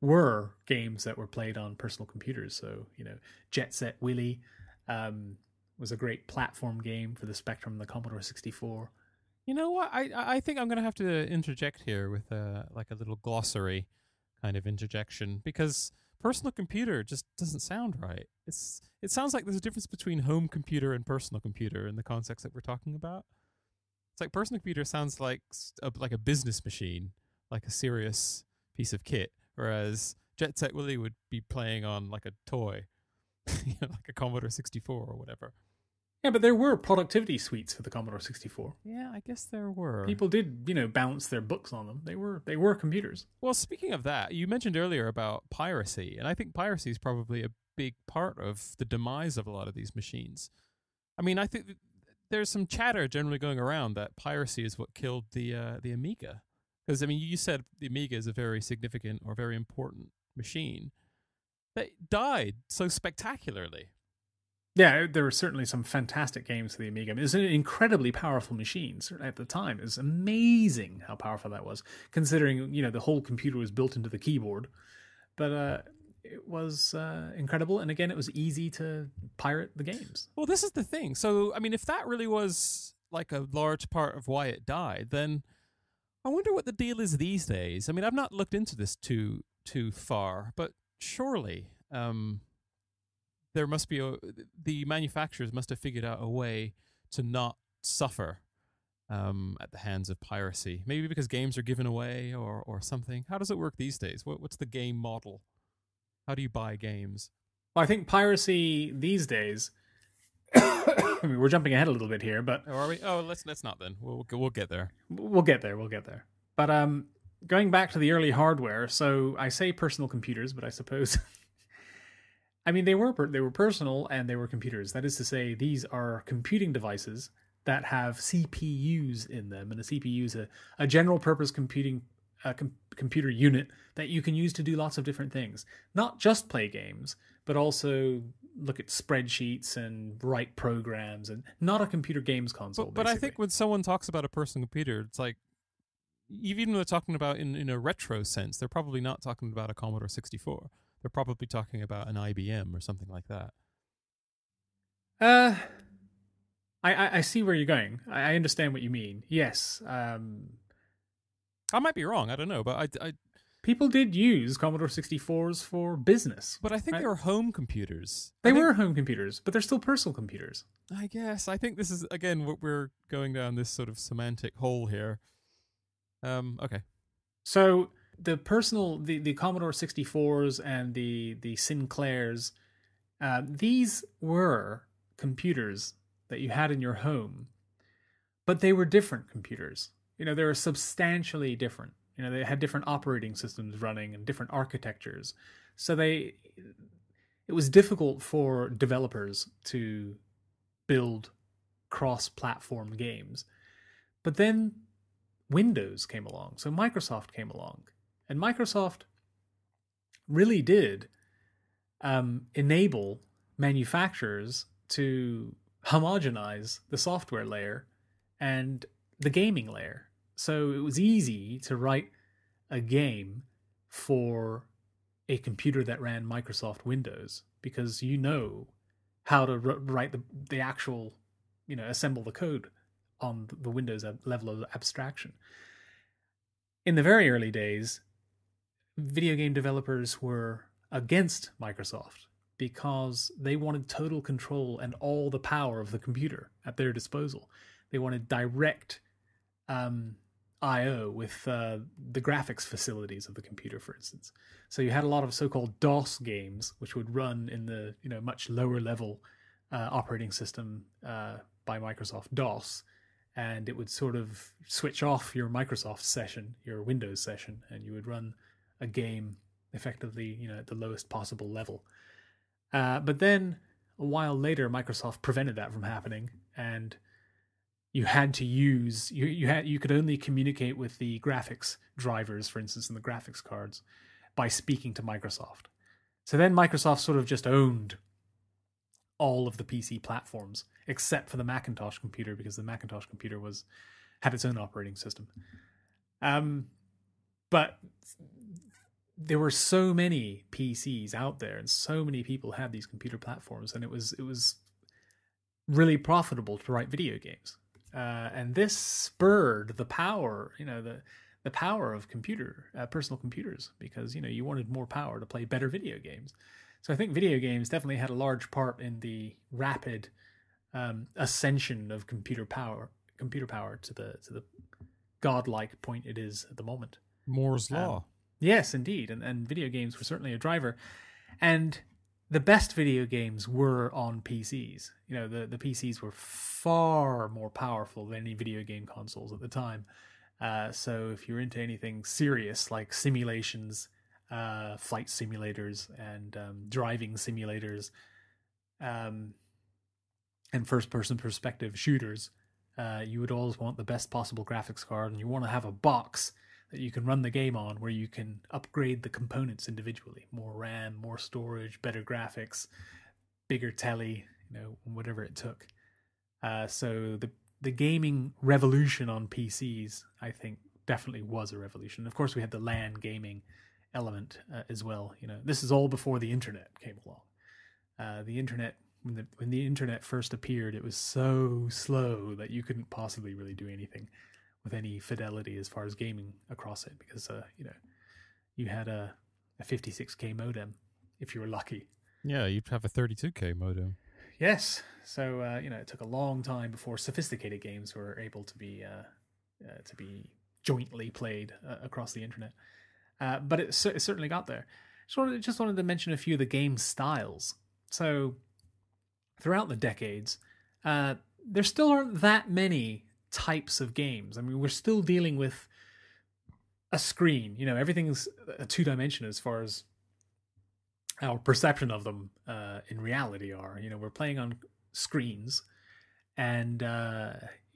were games that were played on personal computers. So you know, Jet Set Willy um, was a great platform game for the Spectrum, the Commodore 64. You know what? I I think I'm gonna have to interject here with uh, like a little glossary kind of interjection because personal computer just doesn't sound right. It's it sounds like there's a difference between home computer and personal computer in the context that we're talking about. It's like personal computer sounds like a, like a business machine, like a serious piece of kit, whereas Jet Set Willy would be playing on like a toy, you know, like a Commodore 64 or whatever. Yeah, but there were productivity suites for the Commodore 64. Yeah, I guess there were. People did, you know, balance their books on them. They were they were computers. Well, speaking of that, you mentioned earlier about piracy, and I think piracy is probably a big part of the demise of a lot of these machines. I mean, I think th- there's some chatter generally going around that piracy is what killed the uh, the Amiga, because I mean, you said the Amiga is a very significant or very important machine, that died so spectacularly. Yeah, there were certainly some fantastic games for the Amiga. It was an incredibly powerful machine at the time. It was amazing how powerful that was, considering you know the whole computer was built into the keyboard. But uh, it was uh, incredible, and again, it was easy to pirate the games. Well, this is the thing. So, I mean, if that really was like a large part of why it died, then I wonder what the deal is these days. I mean, I've not looked into this too too far, but surely. Um, there must be a the manufacturers must have figured out a way to not suffer um, at the hands of piracy. Maybe because games are given away or or something. How does it work these days? What, what's the game model? How do you buy games? Well, I think piracy these days. I mean, we're jumping ahead a little bit here, but oh, are we? Oh, let's let's not then. We'll we'll get there. We'll get there. We'll get there. But um, going back to the early hardware. So I say personal computers, but I suppose I mean, they were they were personal and they were computers. That is to say, these are computing devices that have CPUs in them, and a CPU is a, a general purpose computing uh, com- computer unit that you can use to do lots of different things. Not just play games, but also look at spreadsheets and write programs, and not a computer games console. But, but I think when someone talks about a personal computer, it's like even when they're talking about in, in a retro sense, they're probably not talking about a Commodore 64 they're probably talking about an IBM or something like that. Uh, I I, I see where you're going. I, I understand what you mean. Yes. Um, I might be wrong. I don't know, but I, I people did use Commodore 64s for business. But I think right? they were home computers. They were home computers, but they're still personal computers. I guess. I think this is again what we're going down this sort of semantic hole here. Um. Okay. So the personal the, the Commodore 64s and the the Sinclairs uh, these were computers that you had in your home but they were different computers. You know they were substantially different. You know they had different operating systems running and different architectures. So they it was difficult for developers to build cross platform games. But then windows came along. So microsoft came along and Microsoft really did um, enable manufacturers to homogenize the software layer and the gaming layer. So it was easy to write a game for a computer that ran Microsoft Windows because you know how to write the the actual, you know, assemble the code on the Windows level of abstraction. In the very early days, video game developers were against Microsoft because they wanted total control and all the power of the computer at their disposal. They wanted direct um, I/O with uh, the graphics facilities of the computer, for instance. So you had a lot of so-called DOS games, which would run in the you know much lower level uh, operating system uh, by Microsoft DOS, and it would sort of switch off your Microsoft session, your Windows session, and you would run a game effectively, you know, at the lowest possible level. Uh, but then a while later, Microsoft prevented that from happening, and you had to use you you had you could only communicate with the graphics drivers, for instance, in the graphics cards, by speaking to Microsoft. So then Microsoft sort of just owned all of the PC platforms except for the Macintosh computer because the Macintosh computer was had its own operating system. Um, but there were so many PCs out there and so many people had these computer platforms and it was it was really profitable to write video games. Uh, and this spurred the power, you know, the the power of computer uh, personal computers because you know you wanted more power to play better video games. So I think video games definitely had a large part in the rapid um, ascension of computer power computer power to the to the godlike point it is at the moment. Moore's law. Um, Yes, indeed, and and video games were certainly a driver, and the best video games were on PCs. You know, the the PCs were far more powerful than any video game consoles at the time. Uh, so if you're into anything serious like simulations, uh, flight simulators, and um, driving simulators, um, and first-person perspective shooters, uh, you would always want the best possible graphics card, and you want to have a box that you can run the game on where you can upgrade the components individually more RAM, more storage, better graphics, bigger telly, you know, whatever it took. Uh, so the the gaming revolution on PCs, I think, definitely was a revolution. Of course, we had the LAN gaming element uh, as well. You know, this is all before the internet came along. Uh, the internet, when the when the internet first appeared, it was so slow that you couldn't possibly really do anything with any fidelity as far as gaming across it because uh, you know you had a a 56k modem if you were lucky. Yeah, you'd have a 32k modem. Yes, so uh, you know it took a long time before sophisticated games were able to be uh, uh, to be jointly played uh, across the internet. Uh, but it, it, certainly got there. Just wanted, just wanted to mention a few of the game styles. So throughout the decades, uh, there still aren't that many types of games. I mean, we're still dealing with a screen. You know, everything's a two dimension as far as our perception of them uh, in reality are. You know, we're playing on screens, and uh,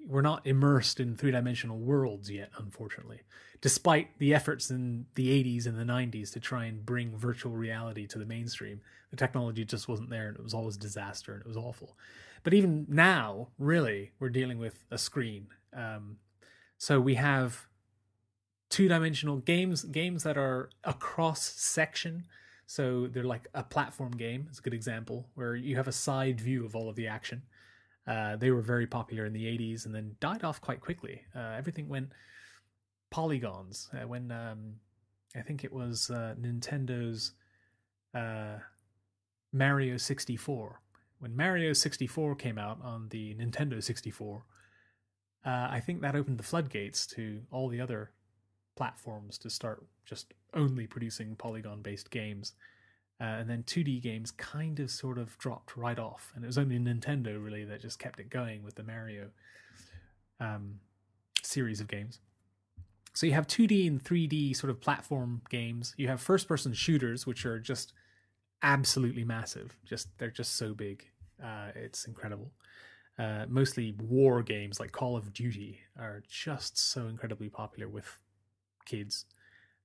we're not immersed in three dimensional worlds yet, unfortunately. Despite the efforts in the 80s and the 90s to try and bring virtual reality to the mainstream, the technology just wasn't there, and it was always disaster, and it was awful. But even now, really, we're dealing with a screen. Um, so we have two-dimensional games, games that are across section. So they're like a platform game. It's a good example where you have a side view of all of the action. Uh, they were very popular in the 80s and then died off quite quickly. Uh, everything went polygons. Uh, when um, I think it was uh, Nintendo's uh, Mario 64 when Mario 64 came out on the Nintendo 64, uh, I think that opened the floodgates to all the other platforms to start just only producing polygon based games. Uh, and then 2D games kind of sort of dropped right off. And it was only Nintendo really that just kept it going with the Mario um, series of games. So you have 2D and 3D sort of platform games. You have first person shooters, which are just absolutely massive. Just they're just so big. Uh, it's incredible. Uh, mostly war games like Call of Duty are just so incredibly popular with kids,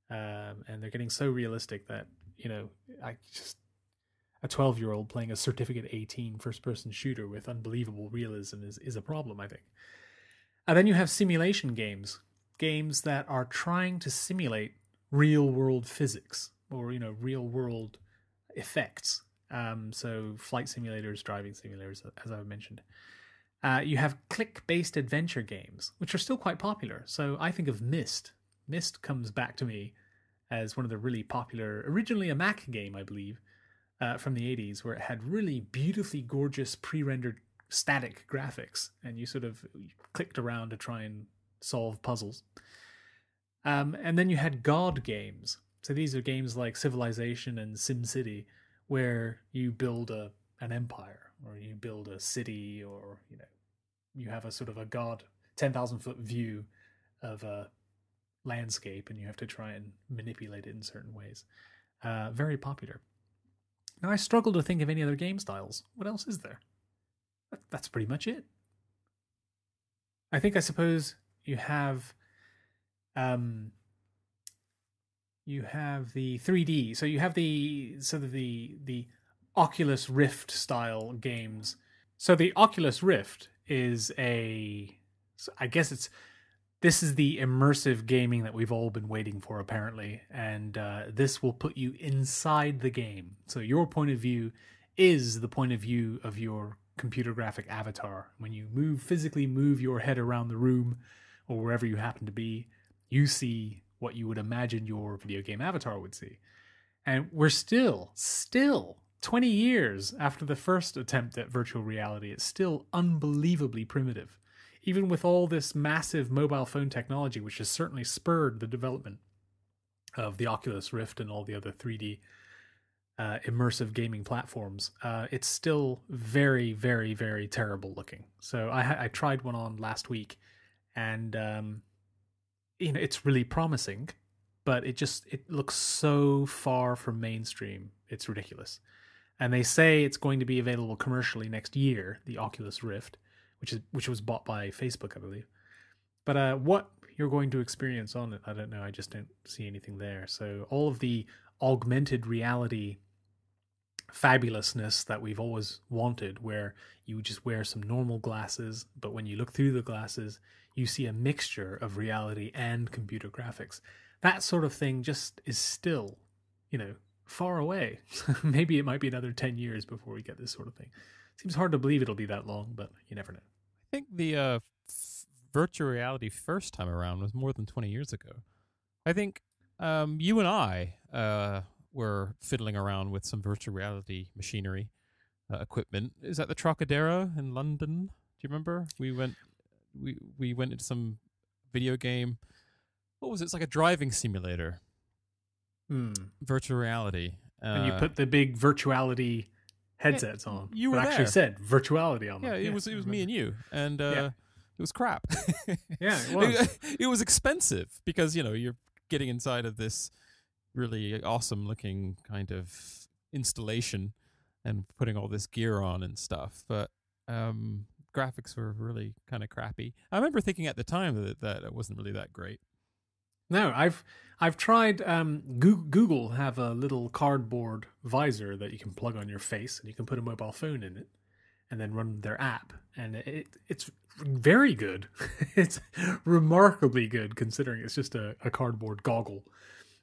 um, and they're getting so realistic that you know I just a 12 year old playing a certificate 18 first person shooter with unbelievable realism is, is a problem, I think. And then you have simulation games, games that are trying to simulate real world physics or, you know, real world effects. Um, so flight simulators, driving simulators, as I've mentioned. Uh, you have click-based adventure games, which are still quite popular. So I think of Myst. Myst comes back to me as one of the really popular, originally a Mac game, I believe, uh, from the 80s, where it had really beautifully gorgeous pre-rendered static graphics, and you sort of clicked around to try and solve puzzles. Um, and then you had God games, so these are games like Civilization and SimCity, where you build a an empire or you build a city or you know you have a sort of a god 10,000 foot view of a landscape and you have to try and manipulate it in certain ways. Uh, very popular. Now I struggle to think of any other game styles. What else is there? That's pretty much it. I think I suppose you have um you have the 3D. So you have the sort of the the Oculus Rift style games. So the Oculus Rift is a I guess it's this is the immersive gaming that we've all been waiting for apparently and uh, this will put you inside the game so your point of view is the point of view of your computer graphic avatar when you move physically move your head around the room or wherever you happen to be you see what you would imagine your video game avatar would see. And we're still, still 20 years after the first attempt at virtual reality, it's still unbelievably primitive. Even with all this massive mobile phone technology, which has certainly spurred the development of the Oculus Rift and all the other 3D uh, immersive gaming platforms, uh, it's still very, very, very terrible looking. So I, I tried one on last week, and um, you know it's really promising but it just it looks so far from mainstream it's ridiculous and they say it's going to be available commercially next year the oculus rift which is which was bought by facebook i believe but uh what you're going to experience on it. I don't know. I just don't see anything there. So all of the augmented reality fabulousness that we've always wanted, where you just wear some normal glasses, but when you look through the glasses, you see a mixture of reality and computer graphics. That sort of thing just is still, you know, far away. Maybe it might be another 10 years before we get this sort of thing. Seems hard to believe it'll be that long, but you never know. I think the uh, f- virtual reality first time around was more than 20 years ago. I think um, you and I uh, were fiddling around with some virtual reality machinery uh, equipment. Is that the Trocadero in London? Do you remember? We went we we went into some video game. What was it? It's like a driving simulator. Hmm. Virtual reality. and you Uh, put the big virtuality headsets on. you were actually said virtuality on yeah, them. it was it was me and you, and uh, Yeah. it was crap. Yeah, it was. it was expensive because you know you're getting inside of this really awesome looking kind of installation and putting all this gear on and stuff, but um, graphics were really kind of crappy. I remember thinking at the time that that it wasn't really that great. No, I've I've tried. Um, Goo- Google have a little cardboard visor that you can plug on your face, and you can put a mobile phone in it, and then run their app, and it it's very good. it's remarkably good considering it's just a, a cardboard goggle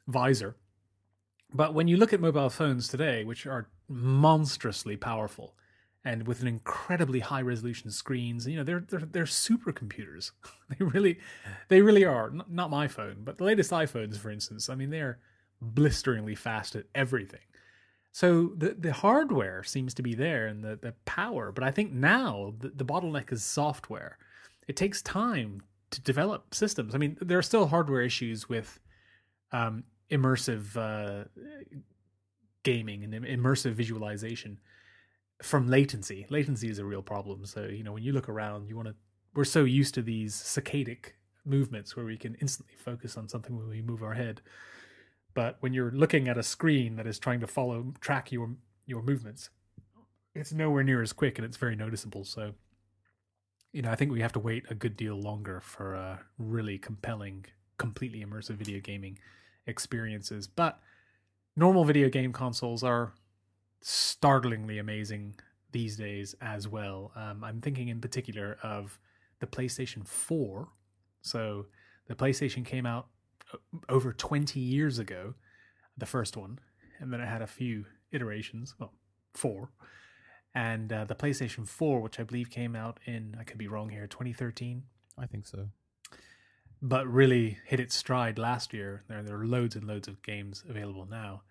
visor. But when you look at mobile phones today, which are monstrously powerful and with an incredibly high resolution screens, you know they're they're, they're supercomputers. they really they really are. N- not my phone, but the latest iPhones, for instance. I mean, they're blisteringly fast at everything. So the the hardware seems to be there and the the power, but I think now the, the bottleneck is software. It takes time to develop systems. I mean, there are still hardware issues with um, immersive uh, gaming and immersive visualization from latency. Latency is a real problem. So you know, when you look around, you want to. We're so used to these saccadic movements where we can instantly focus on something when we move our head. But when you're looking at a screen that is trying to follow track your your movements, it's nowhere near as quick and it's very noticeable. So, you know, I think we have to wait a good deal longer for uh, really compelling, completely immersive video gaming experiences. But normal video game consoles are startlingly amazing these days as well. Um, I'm thinking in particular of the PlayStation 4. So the PlayStation came out over 20 years ago, the first one, and then it had a few iterations, well, four. And uh, the PlayStation 4, which I believe came out in, I could be wrong here, 2013, I think so. But really hit its stride last year. There, there are loads and loads of games available now.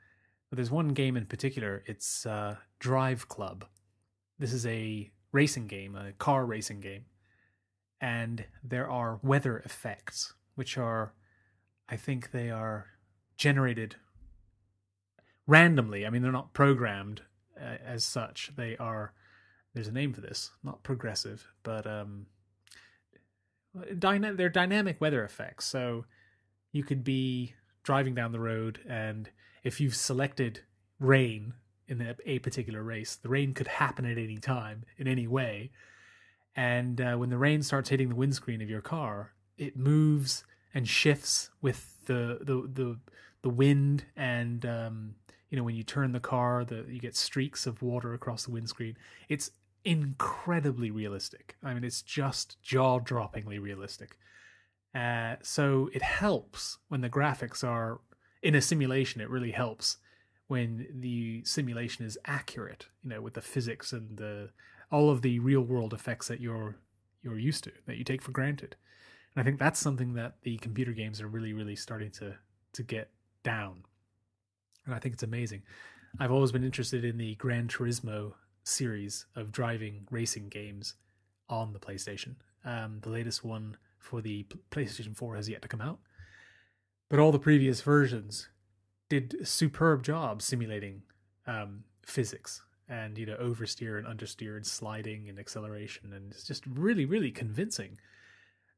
But there's one game in particular. It's uh, Drive Club. This is a racing game, a car racing game, and there are weather effects, which are, I think they are generated randomly. I mean, they're not programmed uh, as such. They are. There's a name for this, not progressive, but um, dyna- they're dynamic weather effects. So you could be driving down the road, and if you've selected rain in a, a particular race, the rain could happen at any time in any way. And uh, when the rain starts hitting the windscreen of your car, it moves and shifts with the the the, the wind, and um, you know when you turn the car, the you get streaks of water across the windscreen. It's incredibly realistic. I mean, it's just jaw droppingly realistic. Uh, so it helps when the graphics are in a simulation. It really helps when the simulation is accurate. You know, with the physics and the all of the real world effects that you're you're used to that you take for granted. And I think that's something that the computer games are really really starting to to get down. And I think it's amazing. I've always been interested in the Gran Turismo series of driving racing games on the PlayStation. Um, the latest one for the PlayStation 4 has yet to come out, but all the previous versions did superb jobs simulating um, physics and you know oversteer and understeer and sliding and acceleration, and it's just really really convincing.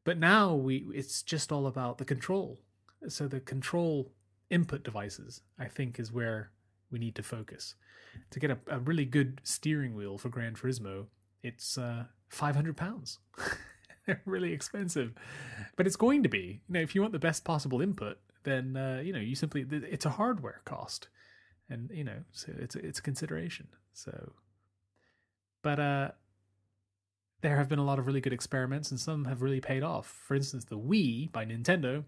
But now we it's just all about the control. So the control input devices, I think, is where we need to focus to get a, a really good steering wheel for Gran Turismo, it's uh, 500 pounds. really expensive, but it's going to be. You know, if you want the best possible input, then uh, you know you simply it's a hardware cost, and you know so it's it's a consideration. So, but uh, there have been a lot of really good experiments, and some have really paid off. For instance, the Wii by Nintendo.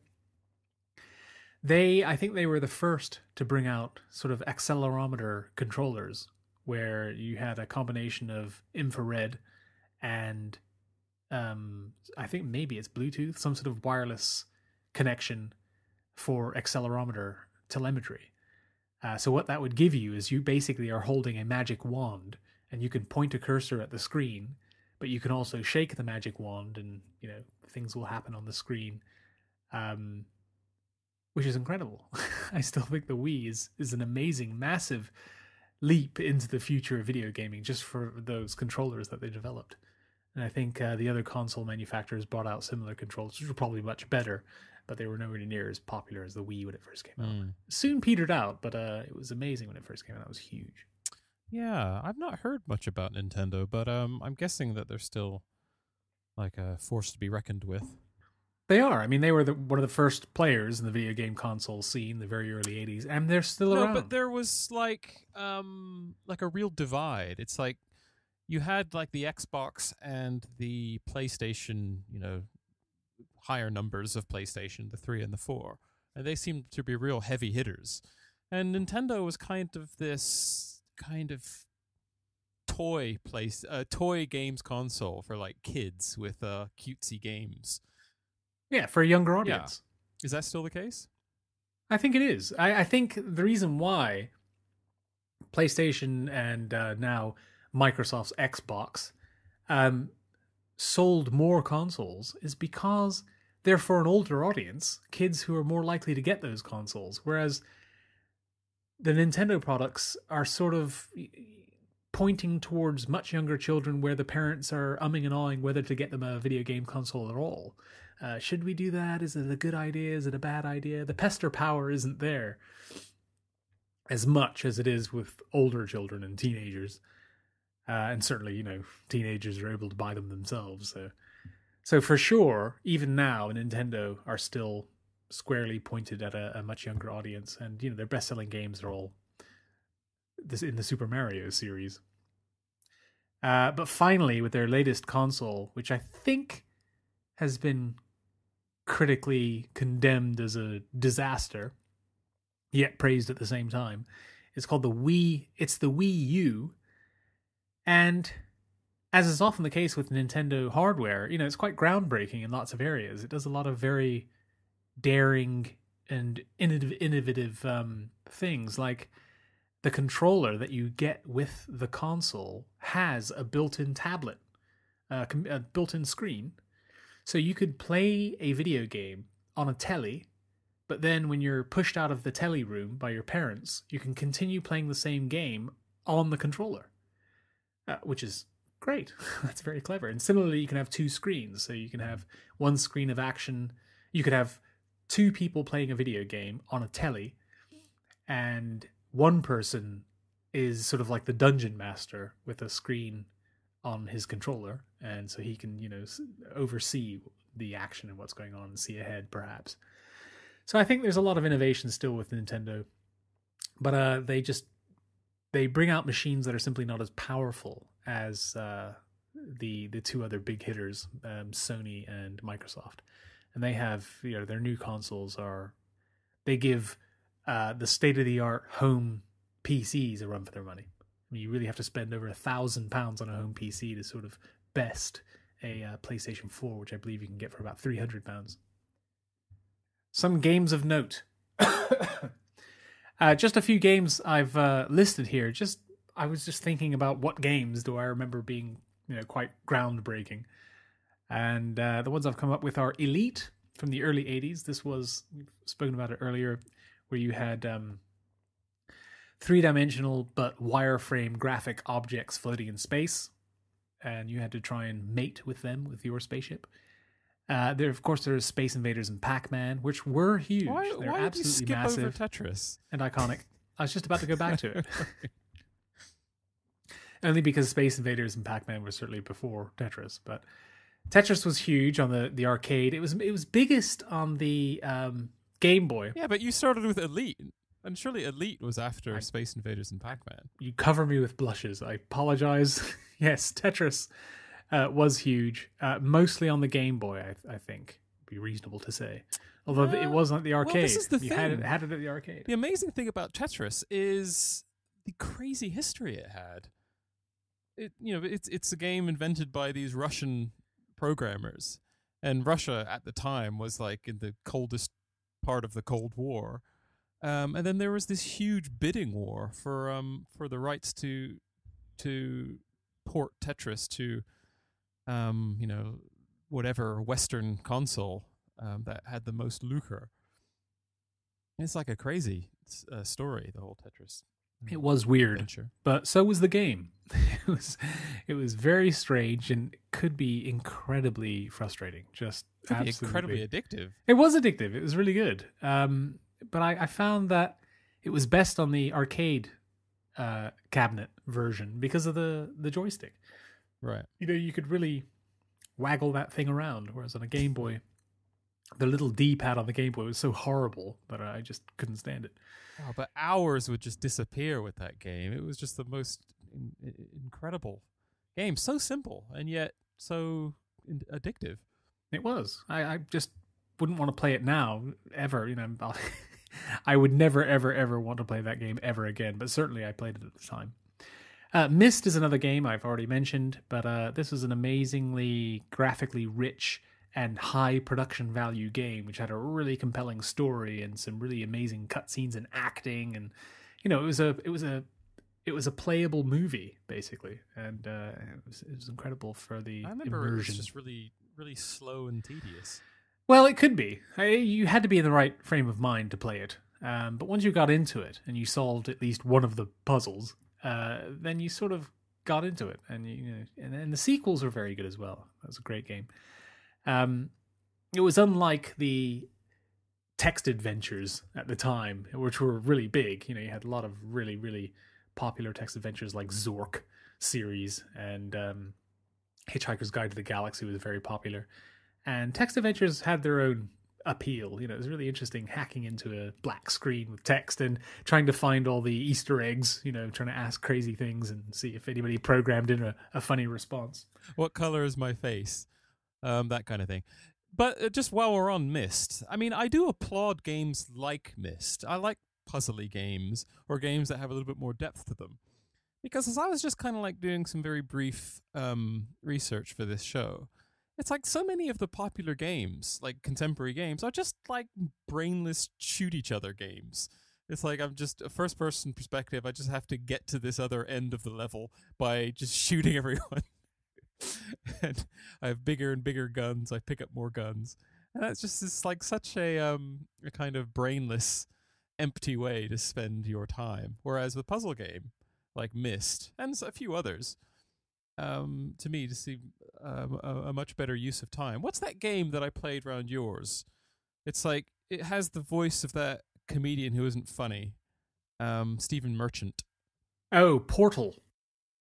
They, I think, they were the first to bring out sort of accelerometer controllers, where you had a combination of infrared and um, I think maybe it's Bluetooth, some sort of wireless connection for accelerometer telemetry. Uh, so what that would give you is you basically are holding a magic wand, and you can point a cursor at the screen, but you can also shake the magic wand, and you know things will happen on the screen, um, which is incredible. I still think the Wii is is an amazing, massive leap into the future of video gaming just for those controllers that they developed. And I think uh, the other console manufacturers brought out similar controls, which were probably much better, but they were nowhere near as popular as the Wii when it first came out. Mm. Soon petered out, but uh, it was amazing when it first came out. It was huge. Yeah, I've not heard much about Nintendo, but um, I'm guessing that they're still like a force to be reckoned with. They are. I mean, they were the, one of the first players in the video game console scene, the very early '80s, and they're still no, around. but there was like um like a real divide. It's like you had like the Xbox and the PlayStation, you know, higher numbers of PlayStation, the 3 and the 4, and they seemed to be real heavy hitters. And Nintendo was kind of this kind of toy place uh, toy games console for like kids with uh cutesy games. Yeah, for a younger audience. Yeah. Is that still the case? I think it is. I, I think the reason why PlayStation and uh, now Microsoft's Xbox um, sold more consoles is because they're for an older audience, kids who are more likely to get those consoles. Whereas the Nintendo products are sort of pointing towards much younger children where the parents are umming and awing whether to get them a video game console at all. Uh, should we do that? Is it a good idea? Is it a bad idea? The pester power isn't there as much as it is with older children and teenagers. Uh, and certainly, you know, teenagers are able to buy them themselves. So, so for sure, even now, Nintendo are still squarely pointed at a, a much younger audience, and you know, their best-selling games are all this in the Super Mario series. Uh, but finally, with their latest console, which I think has been critically condemned as a disaster, yet praised at the same time, it's called the Wii. It's the Wii U, and as is often the case with Nintendo hardware, you know, it's quite groundbreaking in lots of areas. It does a lot of very daring and innovative, um, things like the controller that you get with the console has a built-in tablet, uh, a built-in screen, so you could play a video game on a telly, but then when you're pushed out of the telly room by your parents, you can continue playing the same game on the controller, uh, which is great. That's very clever. And similarly, you can have two screens, so you can have one screen of action. You could have two people playing a video game on a telly, and one person is sort of like the dungeon master with a screen on his controller and so he can you know oversee the action and what's going on and see ahead perhaps so i think there's a lot of innovation still with nintendo but uh they just they bring out machines that are simply not as powerful as uh the the two other big hitters um, sony and microsoft and they have you know their new consoles are they give uh, the state of the art home PCs a run for their money. You really have to spend over a thousand pounds on a home PC to sort of best a uh, PlayStation 4, which I believe you can get for about 300 pounds. Some games of note. uh, just a few games I've uh, listed here. Just I was just thinking about what games do I remember being you know quite groundbreaking, and uh, the ones I've come up with are Elite from the early 80s. This was we've spoken about it earlier where you had um, three dimensional but wireframe graphic objects floating in space, and you had to try and mate with them with your spaceship. Uh, there, of course, there's Space Invaders and Pac Man, which were huge. Why, They're why did you absolutely skip massive over Tetris? and iconic. I was just about to go back to it. Only because Space Invaders and Pac Man were certainly before Tetris, but Tetris was huge on the the arcade. It was it was biggest on the um, Game Boy. Yeah, but you started with Elite, and surely Elite was after Space Invaders and Pac Man. You cover me with blushes. I apologize. yes, Tetris uh, was huge, uh, mostly on the Game Boy. I, I think be reasonable to say. Although it wasn't at the well, arcade. this is the you had it, thing. had it at the arcade. The amazing thing about Tetris is the crazy history it had. It you know it's it's a game invented by these Russian programmers, and Russia at the time was like in the coldest part of the Cold War, um, and then there was this huge bidding war for um for the rights to to port Tetris to um you know whatever Western console um, that had the most lucre. It's like a crazy uh, story, the whole Tetris It was weird, adventure. but so was the game. it was it was very strange and could be incredibly frustrating. Just Could be absolutely incredibly addictive. It was addictive. It was really good. Um, but I, I found that it was best on the arcade uh, cabinet version because of the the joystick. Right. You know, you could really waggle that thing around, whereas on a Game Boy, the little D pad on the Game Boy was so horrible that I just couldn't stand it. Oh, but hours would just disappear with that game. It was just the most in- in- incredible game. So simple and yet so in- addictive. It was. I, I just wouldn't want to play it now, ever. You know, I would never, ever, ever want to play that game ever again. But certainly, I played it at the time. Uh, Myst is another game I've already mentioned, but uh, this was an amazingly graphically rich and high production value game, which had a really compelling story and some really amazing cutscenes and acting, and you know, it was a, it was a, it was a playable movie basically, and uh, it, was, it was incredible for the I remember it was immersion. just really, really slow and tedious. Well, it could be. You had to be in the right frame of mind to play it. Um, but once you got into it and you solved at least one of the puzzles, uh, then you sort of got into it, and you, you know, and, and the sequels were very good as well. That was a great game. Um, it was unlike the text adventures at the time, which were really big. You know, you had a lot of really, really popular text adventures like Zork series and um, Hitchhiker's Guide to the Galaxy was very popular and text adventures had their own appeal you know it was really interesting hacking into a black screen with text and trying to find all the easter eggs you know trying to ask crazy things and see if anybody programmed in a, a funny response What color is my face? Um, that kind of thing. But uh, just while we're on Myst, I mean, I do applaud games like Myst. I like puzzly games or games that have a little bit more depth to them. Because as I was just kind of like doing some very brief um, research for this show, it's like so many of the popular games, like contemporary games, are just like brainless shoot each other games. It's like I'm just a first person perspective. I just have to get to this other end of the level by just shooting everyone. and I have bigger and bigger guns. I pick up more guns, and that's just it's like such a um a kind of brainless, empty way to spend your time. Whereas the puzzle game, like Myst and a few others, um, to me, to see um, a, a much better use of time. What's that game that I played round yours? It's like it has the voice of that comedian who isn't funny, um, Stephen Merchant. oh portal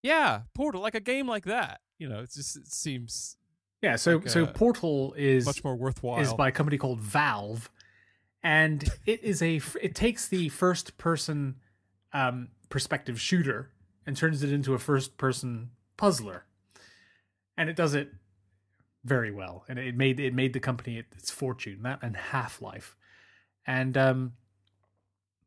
Yeah, Portal, like a game like that. You know, it just it seems yeah so Like, so uh, portal is much more worthwhile. is by a company called Valve, and it is a it takes the first person um, perspective shooter and turns it into a first person puzzler, and it does it very well, and it made it made the company its fortune. That and Half Life, and um,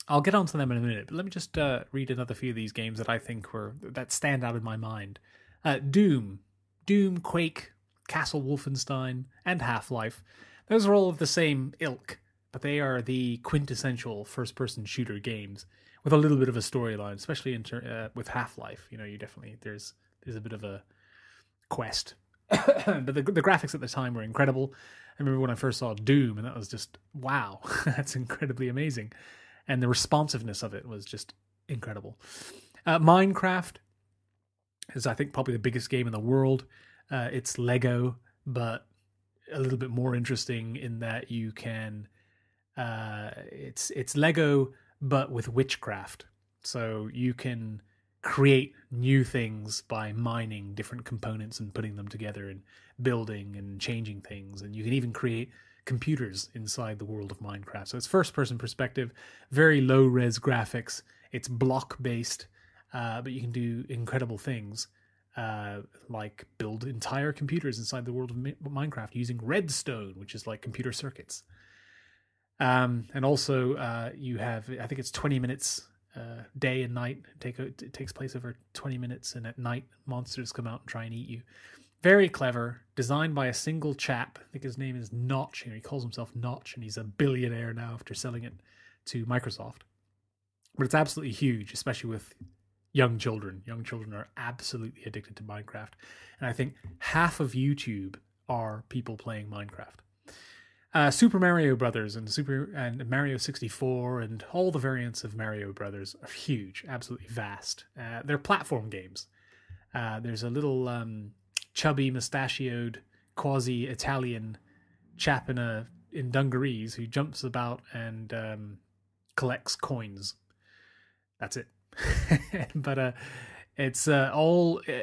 I'll get onto them in a minute. But let me just uh, read another few of these games that I think were that stand out in my mind. Uh, Doom, Doom, Quake, Castle Wolfenstein, and Half Life. Those are all of the same ilk, but they are the quintessential first-person shooter games with a little bit of a storyline, especially in ter- uh, with Half Life. You know, you definitely there's there's a bit of a quest, but the the graphics at the time were incredible. I remember when I first saw Doom, and that was just wow, that's incredibly amazing, and the responsiveness of it was just incredible. Uh, Minecraft is, I think, probably the biggest game in the world. Uh, it's Lego, but a little bit more interesting in that you can. Uh, it's it's Lego, but with witchcraft. So you can create new things by mining different components and putting them together and building and changing things. And you can even create computers inside the world of Minecraft. So it's first person perspective, very low res graphics. It's block based, uh, but you can do incredible things. Uh, like build entire computers inside the world of Minecraft using redstone, which is like computer circuits. Um, and also, uh, you have I think it's twenty minutes uh, day and night. Take a, it takes place over twenty minutes, and at night monsters come out and try and eat you. Very clever, designed by a single chap. I think his name is Notch. Know, he calls himself Notch, and he's a billionaire now after selling it to Microsoft. But it's absolutely huge, especially with young children. Young children are absolutely addicted to Minecraft. And I think half of YouTube are people playing Minecraft. Uh, Super Mario Brothers and Super and Mario 64 and all the variants of Mario Brothers are huge, absolutely vast. Uh, they're platform games. Uh, there's a little um, chubby, mustachioed, quasi-Italian chap in a in dungarees who jumps about and um, collects coins. That's it. but uh, it's uh, all uh,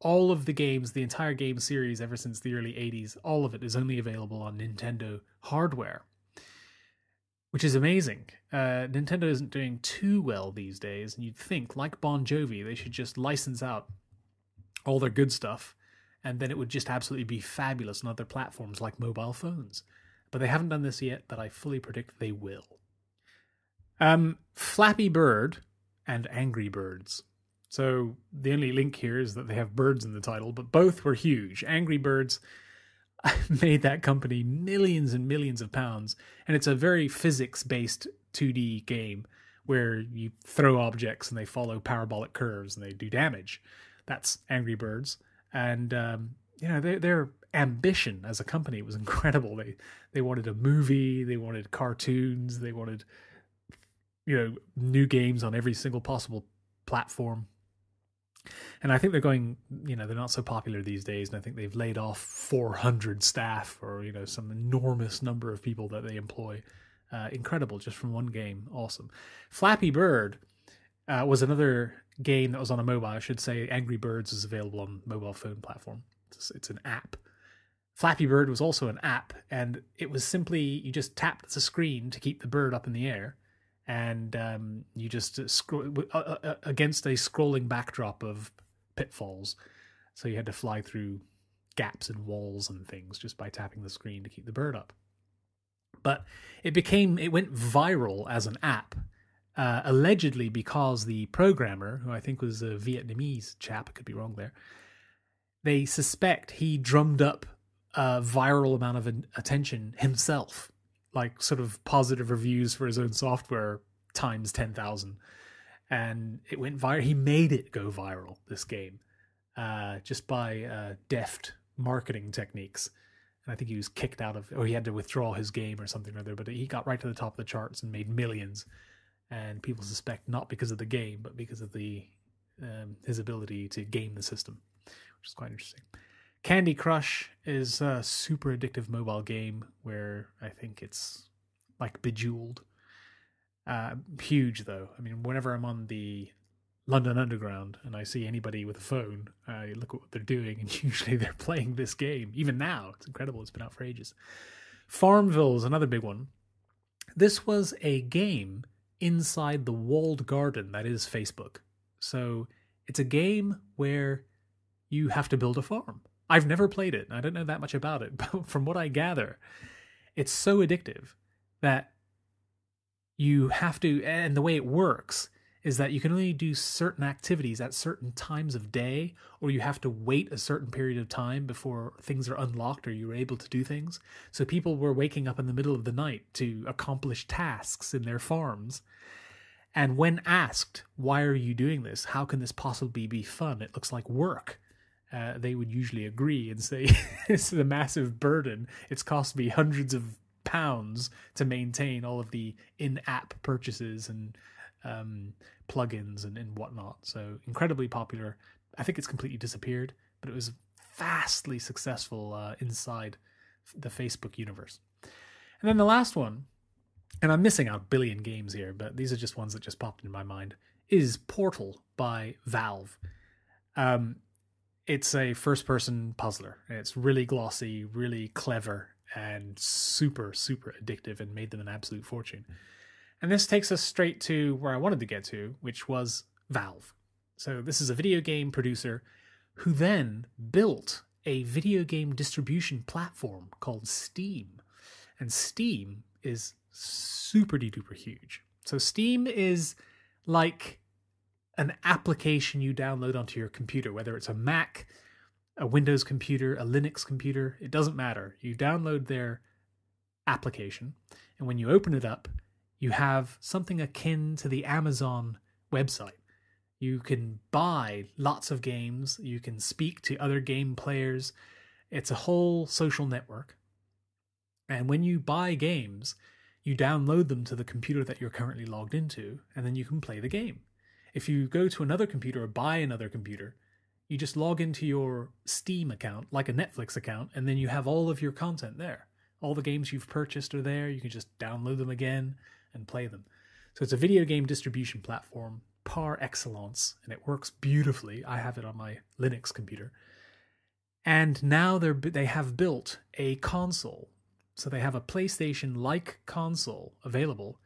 all of the games, the entire game series ever since the early 80s, all of it is only available on Nintendo hardware, which is amazing. Uh, Nintendo isn't doing too well these days, and you'd think, like Bon Jovi, they should just license out all their good stuff, and then it would just absolutely be fabulous on other platforms like mobile phones. But they haven't done this yet, but I fully predict they will. Um, Flappy Bird and Angry Birds. So the only link here is that they have birds in the title, but both were huge. Angry Birds made that company millions and millions of pounds, and it's a very physics based 2D game where you throw objects and they follow parabolic curves and they do damage. That's Angry Birds, and um, you know their, their ambition as a company was incredible. They they wanted a movie, they wanted cartoons, they wanted you know new games on every single possible platform and I think they're going, you know, they're not so popular these days. And I think they've laid off 400 staff or, you know, some enormous number of people that they employ. Uh, incredible just from one game. Awesome. Flappy Bird uh, was another game that was on a mobile. I should say Angry Birds is available on mobile phone platform. It's, it's an app. Flappy Bird was also an app, and it was simply you just tapped the screen to keep the bird up in the air and um, you just scroll uh, uh, uh, against a scrolling backdrop of pitfalls. So you had to fly through gaps and walls and things just by tapping the screen to keep the bird up. But it became it went viral as an app, uh, allegedly because the programmer, who I think was a Vietnamese chap, could be wrong there, they suspect he drummed up a viral amount of attention himself like sort of positive reviews for his own software times 10,000 and it went viral he made it go viral this game uh, just by uh, deft marketing techniques. And i think he was kicked out of or he had to withdraw his game or something or other but he got right to the top of the charts and made millions. And people suspect not because of the game but because of the um, his ability to game the system which is quite interesting Candy Crush is a super addictive mobile game where I think it's like Bejeweled. Uh, huge though. I mean, whenever I'm on the London Underground and I see anybody with a phone, I look at what they're doing, and usually they're playing this game. Even now, it's incredible. It's been out for ages. Farmville is another big one. This was a game inside the walled garden that is Facebook. So it's a game where you have to build a farm. I've never played it. I don't know that much about it, but from what I gather, it's so addictive that you have to and the way it works is that you can only do certain activities at certain times of day or you have to wait a certain period of time before things are unlocked or you're able to do things. So people were waking up in the middle of the night to accomplish tasks in their farms. And when asked why are you doing this? How can this possibly be fun? It looks like work uh, they would usually agree and say it's a massive burden. It's cost me hundreds of pounds to maintain all of the in-app purchases and um, plugins and, and whatnot. So incredibly popular. I think it's completely disappeared, but it was vastly successful uh, inside the Facebook universe. And then the last one, and I'm missing out billion games here, but these are just ones that just popped in my mind, is Portal by Valve. Um, it's a first person puzzler. It's really glossy, really clever, and super, super addictive and made them an absolute fortune. And this takes us straight to where I wanted to get to, which was Valve. So, this is a video game producer who then built a video game distribution platform called Steam. And Steam is super duper huge. So, Steam is like an application you download onto your computer, whether it's a Mac, a Windows computer, a Linux computer, it doesn't matter. You download their application, and when you open it up, you have something akin to the Amazon website. You can buy lots of games, you can speak to other game players. It's a whole social network. And when you buy games, you download them to the computer that you're currently logged into, and then you can play the game. If you go to another computer or buy another computer, you just log into your Steam account, like a Netflix account, and then you have all of your content there. All the games you've purchased are there. You can just download them again and play them. So it's a video game distribution platform par excellence, and it works beautifully. I have it on my Linux computer. And now they're they have built a console. So they have a PlayStation like console available.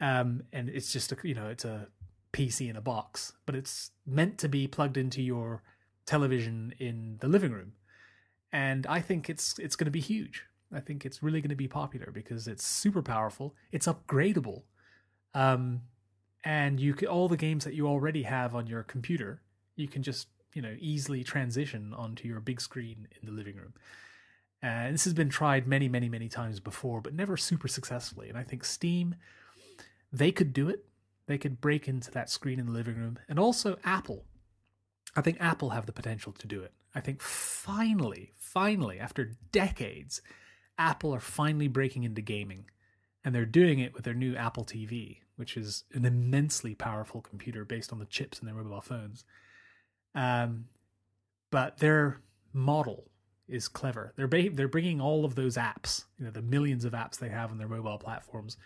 Um, and it's just a you know, it's a PC in a box, but it's meant to be plugged into your television in the living room. And I think it's it's going to be huge. I think it's really going to be popular because it's super powerful. It's upgradable, um, and you can, all the games that you already have on your computer, you can just you know easily transition onto your big screen in the living room. And this has been tried many, many, many times before, but never super successfully. And I think Steam, they could do it they could break into that screen in the living room. And also Apple. I think Apple have the potential to do it. I think finally, finally, after decades, Apple are finally breaking into gaming. And they're doing it with their new Apple TV, which is an immensely powerful computer based on the chips in their mobile phones. Um, but their model is clever. They're ba- they're bringing all of those apps, you know, the millions of apps they have on their mobile platforms.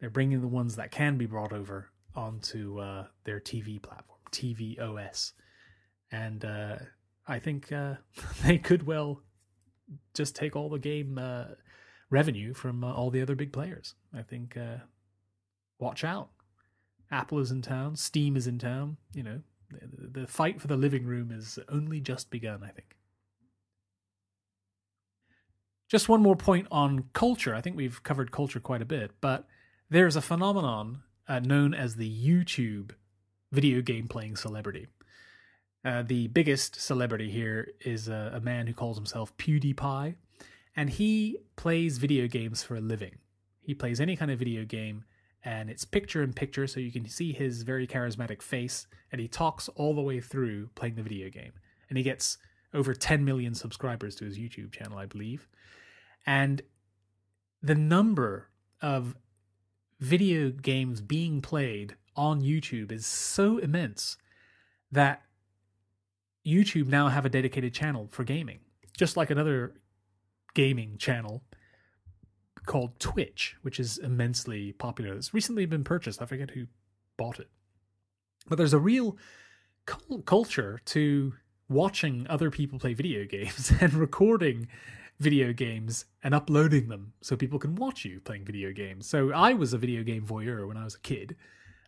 They're bringing the ones that can be brought over onto uh, their TV platform, TV OS, and uh, I think uh, they could well just take all the game uh, revenue from uh, all the other big players. I think uh, watch out. Apple is in town. Steam is in town. You know, the, the fight for the living room is only just begun. I think. Just one more point on culture. I think we've covered culture quite a bit, but there's a phenomenon uh, known as the YouTube video game playing celebrity. Uh, the biggest celebrity here is a, a, man who calls himself PewDiePie, and he plays video games for a living. He plays any kind of video game, and it's picture in picture, so you can see his very charismatic face, and he talks all the way through playing the video game. And he gets over 10 million subscribers to his YouTube channel, I believe. And the number of video games being played on YouTube is so immense that YouTube now have a dedicated channel for gaming, just like another gaming channel called Twitch, which is immensely popular. It's recently been purchased. I forget who bought it. But there's a real culture to watching other people play video games and recording video games and uploading them so people can watch you playing video games. So I was a video game voyeur when I was a kid.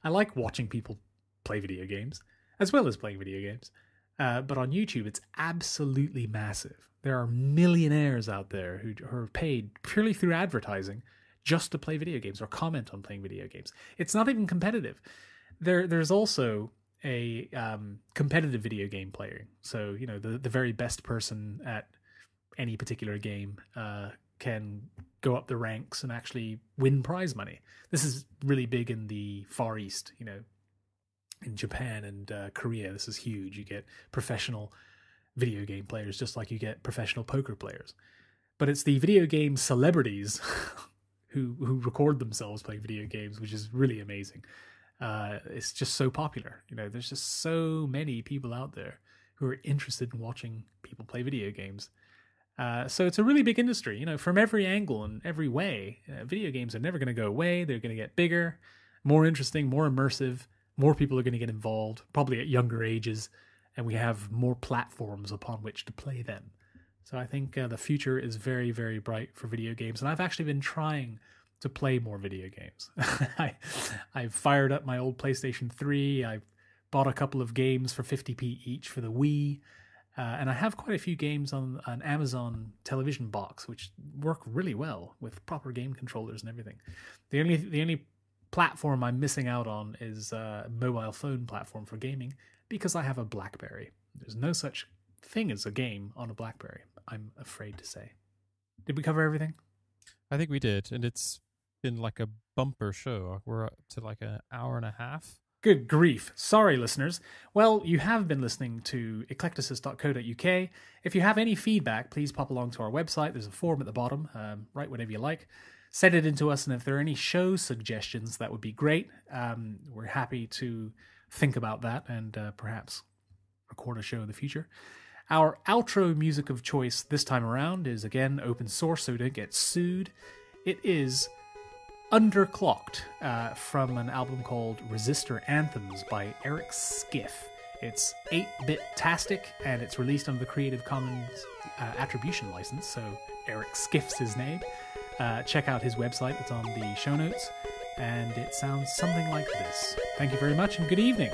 I like watching people play video games as well as playing video games. Uh, but on YouTube, it's absolutely massive. There are millionaires out there who, who are paid purely through advertising just to play video games or comment on playing video games. It's not even competitive. There, there's also a um, competitive video game player. So you know the the very best person at any particular game uh, can go up the ranks and actually win prize money. This is really big in the Far East, you know, in Japan and uh, Korea. This is huge. You get professional video game players just like you get professional poker players. But it's the video game celebrities who who record themselves playing video games, which is really amazing. Uh, it's just so popular. You know, there's just so many people out there who are interested in watching people play video games. Uh, so it's a really big industry, you know, from every angle and every way. Uh, video games are never going to go away. They're going to get bigger, more interesting, more immersive. more people are going to get involved, probably at younger ages, and we have more platforms upon which to play them. So I think uh, the future is very, very bright for video games. And I've actually been trying to play more video games. I, I've fired up my old PlayStation 3. I've bought a couple of games for 50p each for the Wii. Uh, and I have quite a few games on an Amazon television box, which work really well with proper game controllers and everything. The only the only platform I'm missing out on is a mobile phone platform for gaming because I have a BlackBerry. There's no such thing as a game on a BlackBerry. I'm afraid to say. Did we cover everything? I think we did, and it's been like a bumper show. We're up to like an hour and a half. Good grief. Sorry, listeners. Well, you have been listening to eclecticist.co.uk. If you have any feedback, please pop along to our website. There's a form at the bottom. Um, write whatever you like. Send it in to us, and if there are any show suggestions, that would be great. Um, we're happy to think about that and uh, perhaps record a show in the future. Our outro music of choice this time around is again open source, so we don't get sued. It is Underclocked uh, from an album called Resistor Anthems by Eric Skiff. It's 8 bit tastic and it's released under the Creative Commons uh, attribution license, so Eric Skiff's his name. Uh, check out his website, it's on the show notes, and it sounds something like this. Thank you very much and good evening.